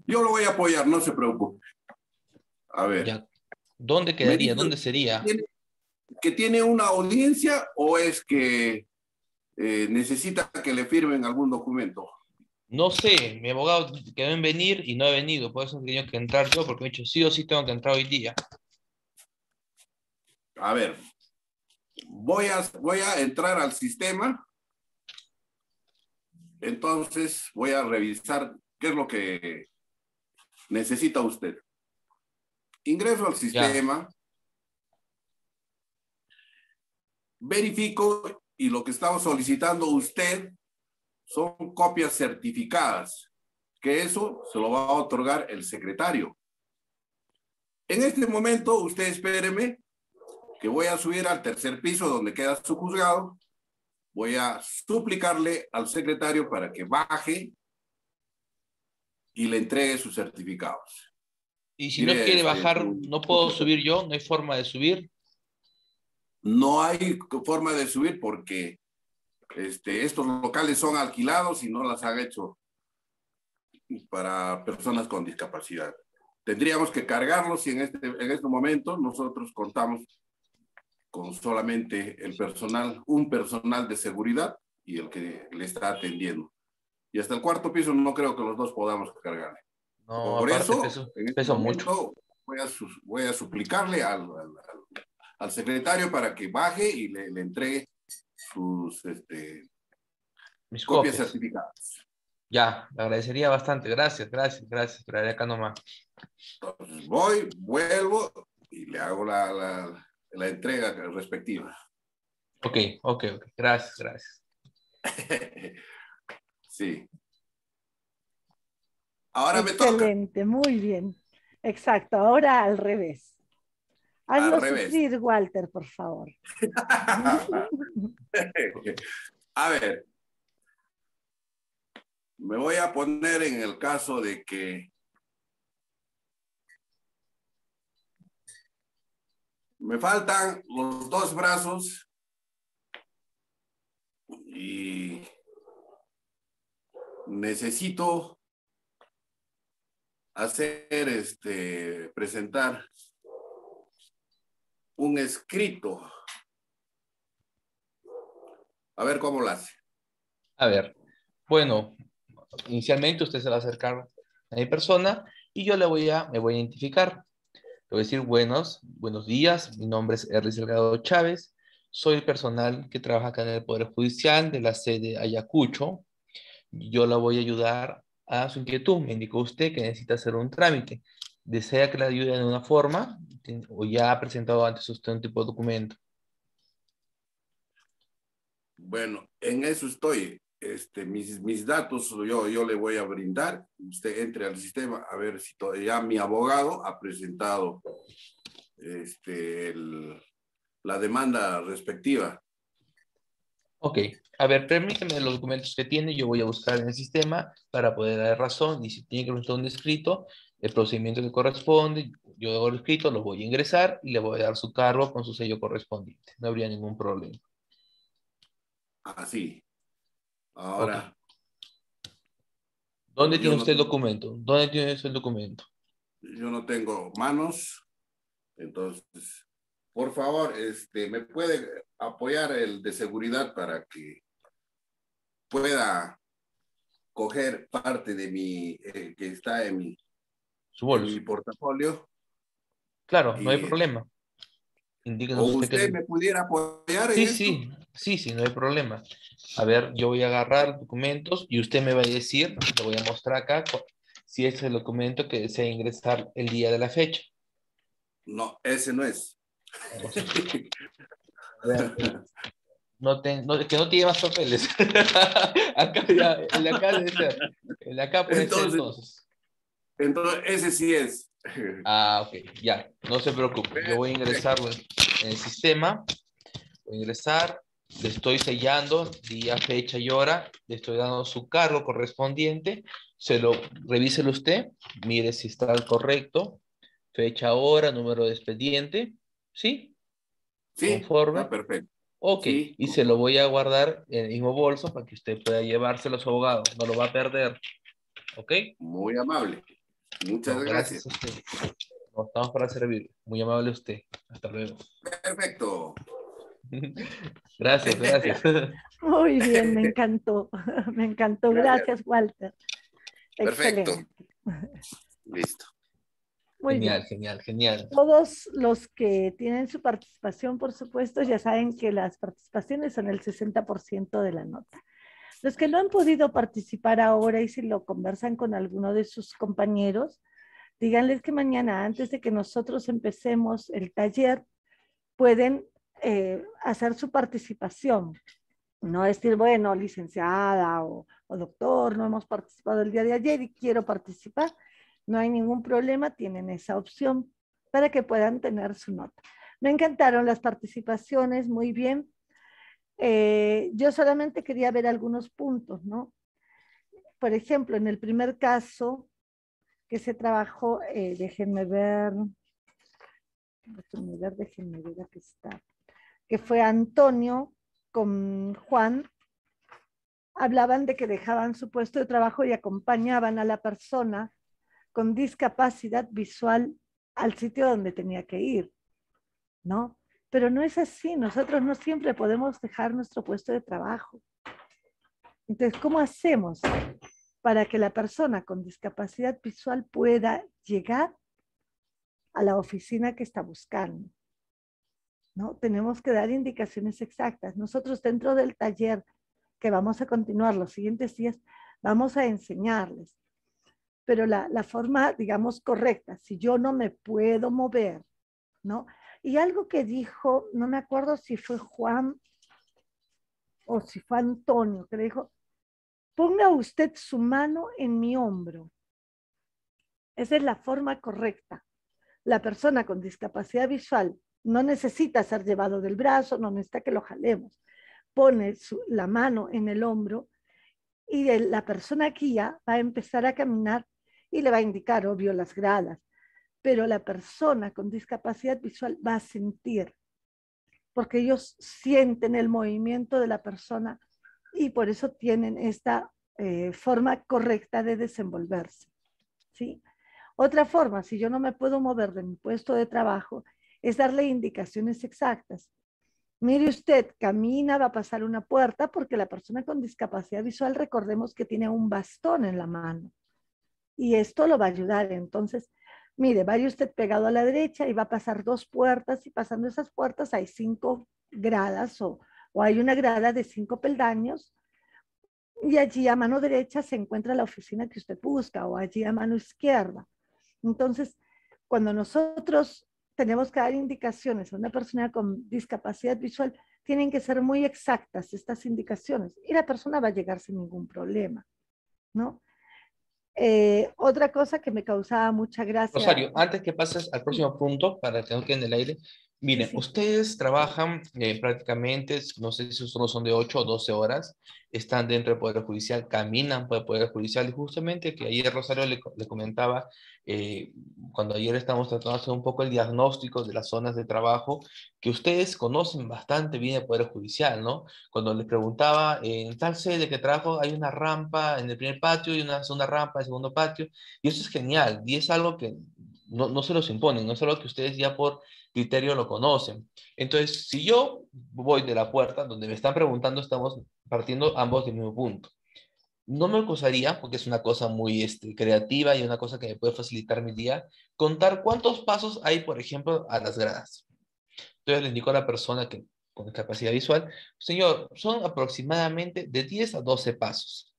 Yo lo voy a apoyar, no se preocupe. A ver. ¿Dónde quedaría? dijo- ¿Dónde sería? ¿Tiene- ¿Que tiene una audiencia o es que eh, necesita que le firmen algún documento? No sé, mi abogado quedó en venir y no ha venido, por eso tenía que entrar yo, porque me ha dicho sí o sí tengo que entrar hoy día. A ver, voy a, voy a entrar al sistema. Entonces voy a revisar qué es lo que necesita usted. Ingreso al sistema. Verifico y lo que estaba solicitando usted son copias certificadas, que eso se lo va a otorgar el secretario. En este momento, usted espéreme, que voy a subir al tercer piso donde queda su juzgado. Voy a suplicarle al secretario para que baje y le entregue sus certificados. Y si no quiere bajar, no puedo subir yo, no hay forma de subir. No hay forma de subir porque este, estos locales son alquilados y no las han hecho para personas con discapacidad. Tendríamos que cargarlos y en este, en este momento nosotros contamos con solamente el personal, un personal de seguridad y el que le está atendiendo. Y hasta el cuarto piso no creo que los dos podamos cargarle. No, Por eso, peso- en este peso momento, Voy a, voy a suplicarle al, al- al- al secretario para que baje y le, le entregue sus este, Mis copias copias. certificadas. Ya, le agradecería bastante. Gracias, gracias, gracias. Traeré acá nomás. Entonces voy, vuelvo y le hago la, la, la entrega respectiva. Ok, ok, ok. Gracias, gracias. sí. Ahora me toca. Excelente, muy bien. Exacto, ahora al revés. Hazlo sufrir, Walter, por favor. A ver, me voy a poner en el caso de que me faltan los dos brazos y necesito hacer este presentar un escrito. A ver cómo lo hace. A ver, bueno, inicialmente usted se va a acercar a mi persona y yo le voy a, me voy a identificar. Le voy a decir buenos, buenos días, mi nombre es Erlis Delgado Chávez, soy el personal que trabaja acá en el Poder Judicial de la sede Ayacucho. Yo la voy a ayudar a su inquietud. Me indicó usted que necesita hacer un trámite. ¿Desea que le ayude de una forma o ya ha presentado antes usted un tipo de documento? Bueno, en eso estoy. Este, mis, mis datos yo, yo le voy a brindar. Usted entre al sistema a ver si todavía mi abogado ha presentado este, el- la demanda respectiva. Ok, a ver, permíteme los documentos que tiene, yo voy a buscar en el sistema para poder dar razón y si tiene que presentar un escrito, el procedimiento que corresponde, yo hago el escrito, lo voy a ingresar y le voy a dar su cargo con su sello correspondiente. No habría ningún problema. Así. Ahora, ¿Dónde Yo tiene no usted el documento? ¿Dónde tiene usted el documento? yo no tengo manos, entonces, por favor, este, ¿me puede apoyar el de seguridad para que pueda coger parte de mi, eh, que está en mi, Su bolso. mi portafolio? Claro, no hay Y- problema. Indíquenos ¿O usted que- usted me pudiera apoyar en Sí, esto? sí, sí, sí, no hay problema. A ver, yo voy a agarrar documentos y usted me va a decir, le voy a mostrar acá, si es el documento que desea ingresar el día de la fecha. No, ese no es. A ver, no ten- no- que no tiene más papeles. acá ya, el acá debe ser. El acá puede ser Entonces- entonces. Ese sí es. Ah, ok, ya, no se preocupe. Yo voy a ingresarlo en, en el sistema. Voy a ingresar, le estoy sellando día, fecha y hora, le estoy dando su cargo correspondiente. Se lo revíselo usted, mire si está correcto. Fecha, hora, número de expediente. ¿Sí? Sí, Conforme. está perfecto. Ok, Sí, y se lo voy a guardar en el mismo bolso para que usted pueda llevárselo a su abogado. No lo va a perder. ¿Ok? Muy amable. Muchas No, gracias. a usted. No, estamos para servir. Muy amable usted. Hasta luego. Perfecto. Gracias, gracias. Muy bien, me encantó. Me encantó. Gracias. Gracias, Walter. Perfecto. Excelente. Listo. Muy genial, bien. genial, genial. Todos los que tienen su participación, por supuesto, ya saben que las participaciones son el 60% de la nota. Los que no han podido participar ahora y si lo conversan con alguno de sus compañeros, díganles que mañana, antes de que nosotros empecemos el taller, pueden eh, hacer su participación. No decir, bueno, licenciada o, o doctor, no hemos participado el día de ayer y quiero participar. No hay ningún problema, tienen esa opción para que puedan tener su nota. Me encantaron las participaciones, muy bien. Eh, yo solamente quería ver algunos puntos, ¿no? Por ejemplo, en el primer caso que se trabajó, eh, déjenme ver, déjenme ver, déjenme ver, aquí está, que fue Antonio con Juan, hablaban de que dejaban su puesto de trabajo y acompañaban a la persona con discapacidad visual al sitio donde tenía que ir, ¿no? Pero no es así, nosotros no siempre podemos dejar nuestro puesto de trabajo. Entonces, ¿cómo hacemos para que la persona con discapacidad visual pueda llegar a la oficina que está buscando? ¿No? Tenemos que dar indicaciones exactas. Nosotros dentro del taller que vamos a continuar los siguientes días, vamos a enseñarles. Pero la, la forma, digamos, correcta, si yo no me puedo mover, ¿no? Y algo que dijo, no me acuerdo si fue Juan o si fue Antonio, que le dijo, ponga usted su mano en mi hombro. Esa es la forma correcta. La persona con discapacidad visual no necesita ser llevado del brazo, no necesita que lo jalemos. Pone la mano en el hombro y la persona guía va a empezar a caminar y le va a indicar, obvio, las gradas. Pero la persona con discapacidad visual va a sentir, porque ellos sienten el movimiento de la persona y por eso tienen esta eh, forma correcta de desenvolverse. ¿sí? Otra forma, si yo no me puedo mover de mi puesto de trabajo, es darle indicaciones exactas. Mire usted, camina, va a pasar una puerta porque la persona con discapacidad visual, recordemos que tiene un bastón en la mano. Y esto lo va a ayudar. Entonces, mire, vaya usted pegado a la derecha y va a pasar dos puertas y pasando esas puertas hay cinco gradas o, o hay una grada de cinco peldaños y allí a mano derecha se encuentra la oficina que usted busca o allí a mano izquierda. Entonces, cuando nosotros tenemos que dar indicaciones a una persona con discapacidad visual, tienen que ser muy exactas estas indicaciones y la persona va a llegar sin ningún problema, ¿no? Eh, otra cosa que me causaba mucha gracia. Rosario, antes que pases al próximo punto, para que no quede en el aire, Miren, ustedes trabajan eh, prácticamente, no sé si solo son de 8 o 12 horas, están dentro del Poder Judicial, caminan por el Poder Judicial y justamente que ayer Rosario le, le comentaba, eh, cuando ayer estábamos tratando de hacer un poco el diagnóstico de las zonas de trabajo, que ustedes conocen bastante bien el Poder Judicial, ¿no? Cuando les preguntaba, en tal sede que trabajo hay una rampa en el primer patio y una segunda rampa en el segundo patio, y eso es genial, y es algo que no, no se los imponen, no es algo que ustedes ya por criterio lo conocen. Entonces, si yo voy de la puerta donde me están preguntando, estamos partiendo ambos del mismo punto. No me gustaría, porque es una cosa muy este, creativa y una cosa que me puede facilitar mi día, contar cuántos pasos hay, por ejemplo, a las gradas. Entonces le indico a la persona que con discapacidad visual, señor, son aproximadamente de 10 a 12 pasos,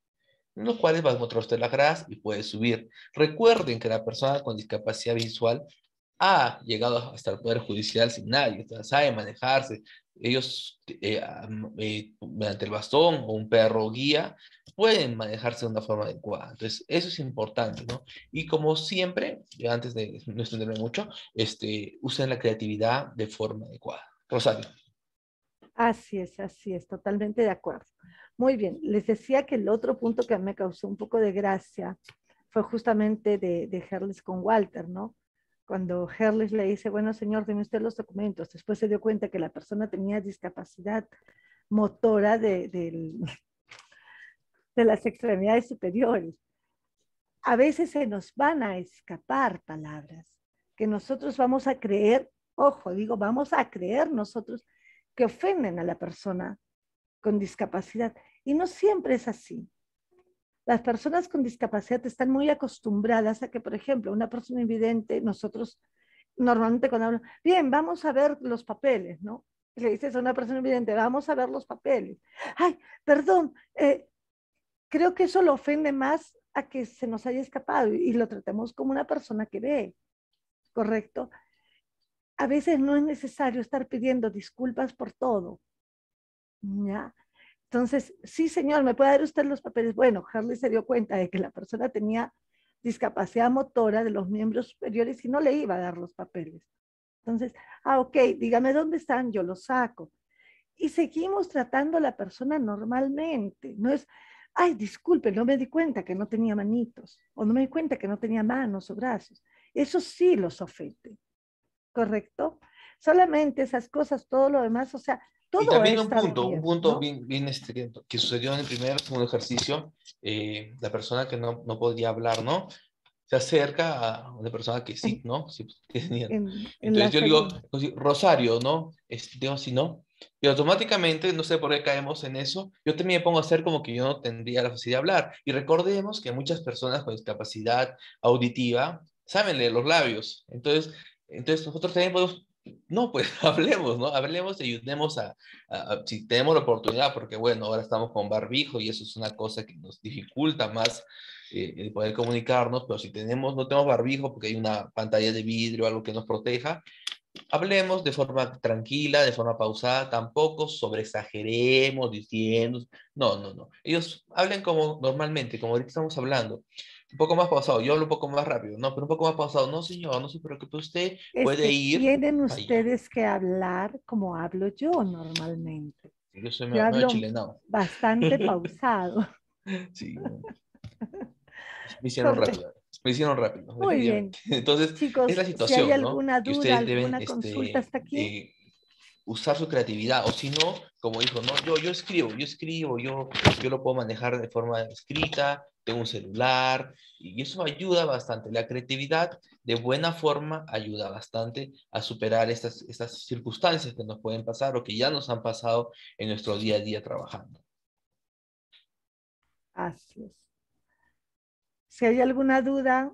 en los cuales va a encontrar usted las gradas y puede subir. Recuerden que la persona con discapacidad visual ha llegado hasta el Poder Judicial sin nadie, sabe manejarse. Ellos, eh, eh, mediante el bastón o un perro guía, pueden manejarse de una forma adecuada. Entonces, eso es importante, ¿no? Y como siempre, antes de no extenderme mucho, este, usen la creatividad de forma adecuada. Rosario. Así es, así es, totalmente de acuerdo. Muy bien, les decía que el otro punto que me causó un poco de gracia fue justamente de, de Herles con Walter, ¿no? cuando Herles le dice, bueno, señor, deme usted los documentos, después se dio cuenta que la persona tenía discapacidad motora de, de las extremidades superiores. A veces se nos van a escapar palabras que nosotros vamos a creer, ojo, digo, vamos a creer nosotros que ofenden a la persona con discapacidad. Y no siempre es así las personas con discapacidad están muy acostumbradas a que, por ejemplo, una persona invidente, nosotros normalmente cuando hablamos, bien, vamos a ver los papeles, ¿no? Le dices a una persona invidente, vamos a ver los papeles. Ay, perdón, eh, creo que eso lo ofende más a que se nos haya escapado y, y lo tratemos como una persona que ve, ¿correcto? A veces no es necesario estar pidiendo disculpas por todo, ¿ya? Entonces, sí, señor, ¿me puede dar usted los papeles? Bueno, Harley se dio cuenta de que la persona tenía discapacidad motora de los miembros superiores y no le iba a dar los papeles. Entonces, ah, ok, dígame dónde están, yo los saco. Y seguimos tratando a la persona normalmente. No es, ay, disculpe, no me di cuenta que no tenía manitos, o no me di cuenta que no tenía manos o brazos. Eso sí los ofende, ¿correcto? Solamente esas cosas, todo lo demás, o sea, y también un punto, un punto bien, bien este, que sucedió en el primer segundo ejercicio, eh, la persona que no, no podía hablar, ¿no? Se acerca a una persona que sí, ¿no? Sí, tenía. Entonces yo digo, pues Rosario, ¿no? Este, digo así, ¿no? Y automáticamente, no sé por qué caemos en eso, yo también me pongo a hacer como que yo no tendría la facilidad de hablar. Y recordemos que muchas personas con discapacidad auditiva saben leer los labios. Entonces, entonces nosotros también podemos No, pues hablemos, ¿no? Hablemos y ayudemos a, a- a- si tenemos la oportunidad, porque bueno, ahora estamos con barbijo y eso es una cosa que nos dificulta más eh, el poder comunicarnos, pero si tenemos, no tenemos barbijo porque hay una pantalla de vidrio, algo que nos proteja, hablemos de forma tranquila, de forma pausada, tampoco sobreexageremos diciendo, no, no, no. Ellos hablen como normalmente, como ahorita estamos hablando. Un poco más pausado, yo hablo un poco más rápido, no, pero un poco más pausado. No, señor, no se preocupe, usted Es puede ir. tienen allá. ustedes que hablar como hablo yo normalmente. Yo soy Yo hablo chilenao. bastante pausado. Sí. Me hicieron Correcto. rápido. Me hicieron rápido. Muy bien. Entonces, Chicos, es la si situación, hay ¿no? alguna duda, ustedes deben, alguna consulta este, hasta aquí. eh, usar su creatividad, o si no, como dijo, no, yo, yo escribo, yo escribo, yo, yo lo puedo manejar de forma escrita, tengo un celular, y eso ayuda bastante. La creatividad de buena forma ayuda bastante a superar estas, estas circunstancias que nos pueden pasar o que ya nos han pasado en nuestro día a día trabajando. Así es. Si hay alguna duda,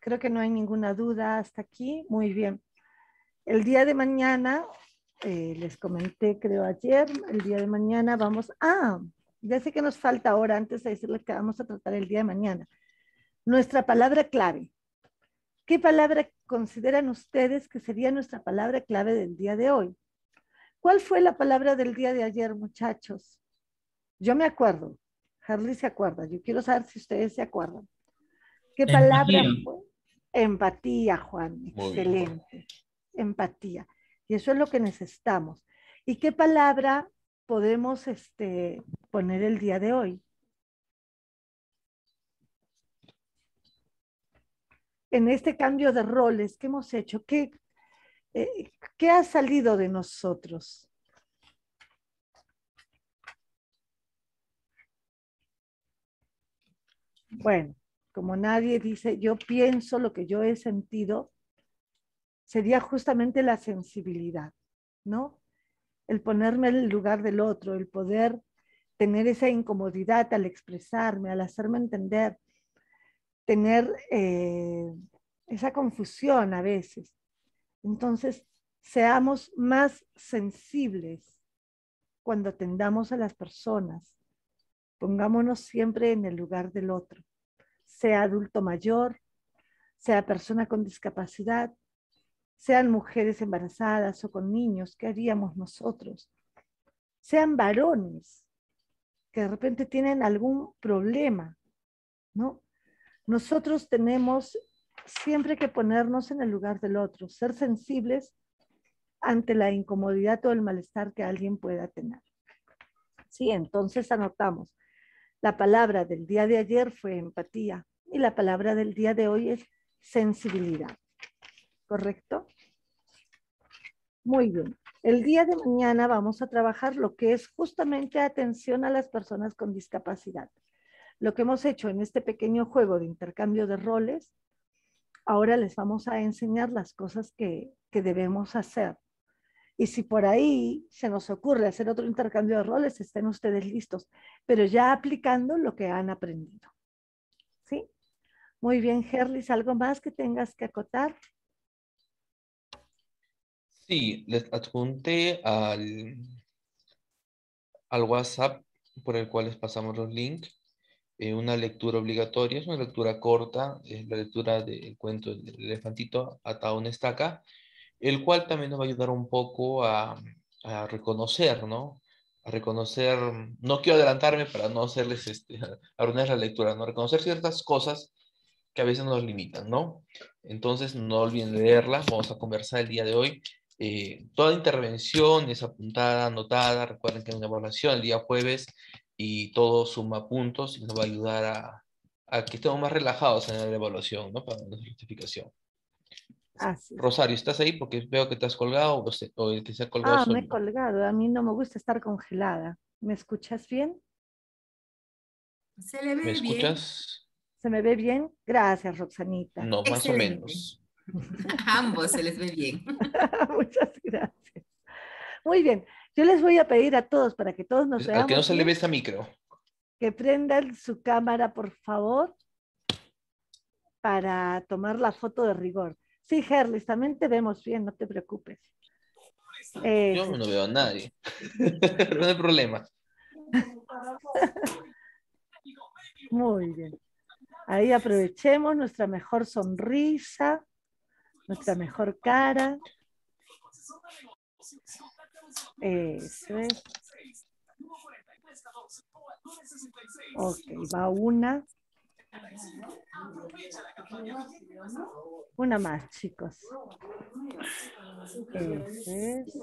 creo que no hay ninguna duda hasta aquí. Muy bien. El día de mañana, eh, les comenté, creo ayer, el día de mañana vamos, ah, ya sé que nos falta ahora antes de decirles que vamos a tratar el día de mañana. Nuestra palabra clave. ¿Qué palabra consideran ustedes que sería nuestra palabra clave del día de hoy? ¿Cuál fue la palabra del día de ayer, muchachos? Yo me acuerdo. Harley se acuerda. Yo quiero saber si ustedes se acuerdan. ¿Qué palabra Empatía. fue? Empatía, Juan. Excelente. Empatía. Y eso es lo que necesitamos. ¿Y qué palabra podemos este, poner el día de hoy? En este cambio de roles que hemos hecho, ¿qué, eh, ¿qué ha salido de nosotros? Bueno, como nadie dice, yo pienso lo que yo he sentido, sería justamente la sensibilidad, ¿no? El ponerme en el lugar del otro, el poder tener esa incomodidad al expresarme, al hacerme entender, tener eh, esa confusión a veces. Entonces, seamos más sensibles cuando atendamos a las personas. Pongámonos siempre en el lugar del otro, sea adulto mayor, sea persona con discapacidad, sean mujeres embarazadas o con niños, ¿qué haríamos nosotros? Sean varones que de repente tienen algún problema, ¿no? Nosotros tenemos siempre que ponernos en el lugar del otro, ser sensibles ante la incomodidad o el malestar que alguien pueda tener. Sí, entonces anotamos. La palabra del día de ayer fue empatía y la palabra del día de hoy es sensibilidad. ¿Correcto? Muy bien. El día de mañana vamos a trabajar lo que es justamente atención a las personas con discapacidad. Lo que hemos hecho en este pequeño juego de intercambio de roles, ahora les vamos a enseñar las cosas que, que debemos hacer. Y si por ahí se nos ocurre hacer otro intercambio de roles, estén ustedes listos, pero ya aplicando lo que han aprendido. ¿Sí? Muy bien, Gerlis, ¿algo más que tengas que acotar? Sí, les adjunté al, al WhatsApp por el cual les pasamos los links eh, una lectura obligatoria, es una lectura corta, es la lectura del cuento del elefantito atado a una estaca, el cual también nos va a ayudar un poco a, a reconocer, ¿no? A reconocer, no quiero adelantarme para no hacerles, este, arruinar la lectura, ¿no? Reconocer ciertas cosas que a veces nos limitan, ¿no? Entonces, no olviden leerla, vamos a conversar el día de hoy. Eh, toda intervención es apuntada, anotada, recuerden que hay una evaluación el día jueves y todo suma puntos y nos va a ayudar a, a que estemos más relajados en la evaluación, ¿no? Para nuestra justificación. Rosario, ¿estás ahí? Porque veo que te has colgado o, se- o se ha colgado Ah, soy me he colgado. A mí no me gusta estar congelada. ¿Me escuchas bien? Se le ve ¿Me bien. escuchas? ¿Se me ve bien? Gracias, Roxanita. No, más o Excelente. Ambos se les ve bien. Muchas gracias. Muy bien. Yo les voy a pedir a todos para que todos nos Al que no veamos se le ve esta micro. que prendan su cámara, por favor, para tomar la foto de rigor. Sí, Herlis, también te vemos bien, no te preocupes. Eh, Yo no veo a nadie. No hay problema. Muy bien. Ahí aprovechemos nuestra mejor sonrisa, nuestra mejor cara. Eso es. Ok, va una. Una más, chicos. Es.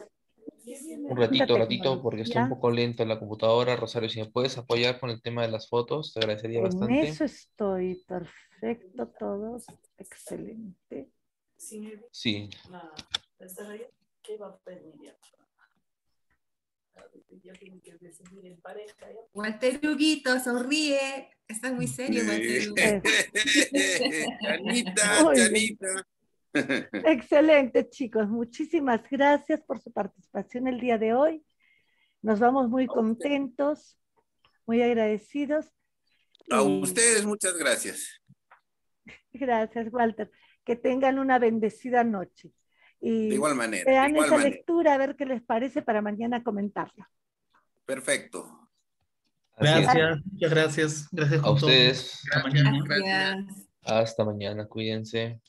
Un ratito, Fíjate, ratito, porque está un poco lento la computadora. Rosario, si me puedes apoyar con el tema de las fotos, te agradecería En bastante. eso estoy. Perfecto, todos. Excelente. Sí. Walter Huguito, sonríe. Está muy serio, Walter Hugo. Chanita, Muy. Chanita. Excelente, chicos. Muchísimas gracias por su participación el día de hoy. Nos vamos muy contentos, muy agradecidos. A Y ustedes muchas gracias. gracias, Walter. Que tengan una bendecida noche. Y De igual manera, de vean igual esa manera. lectura a ver qué les parece para mañana comentarla. Perfecto. Gracias, muchas gracias. Gracias A ustedes. Hasta mañana. Gracias. Hasta mañana. Cuídense.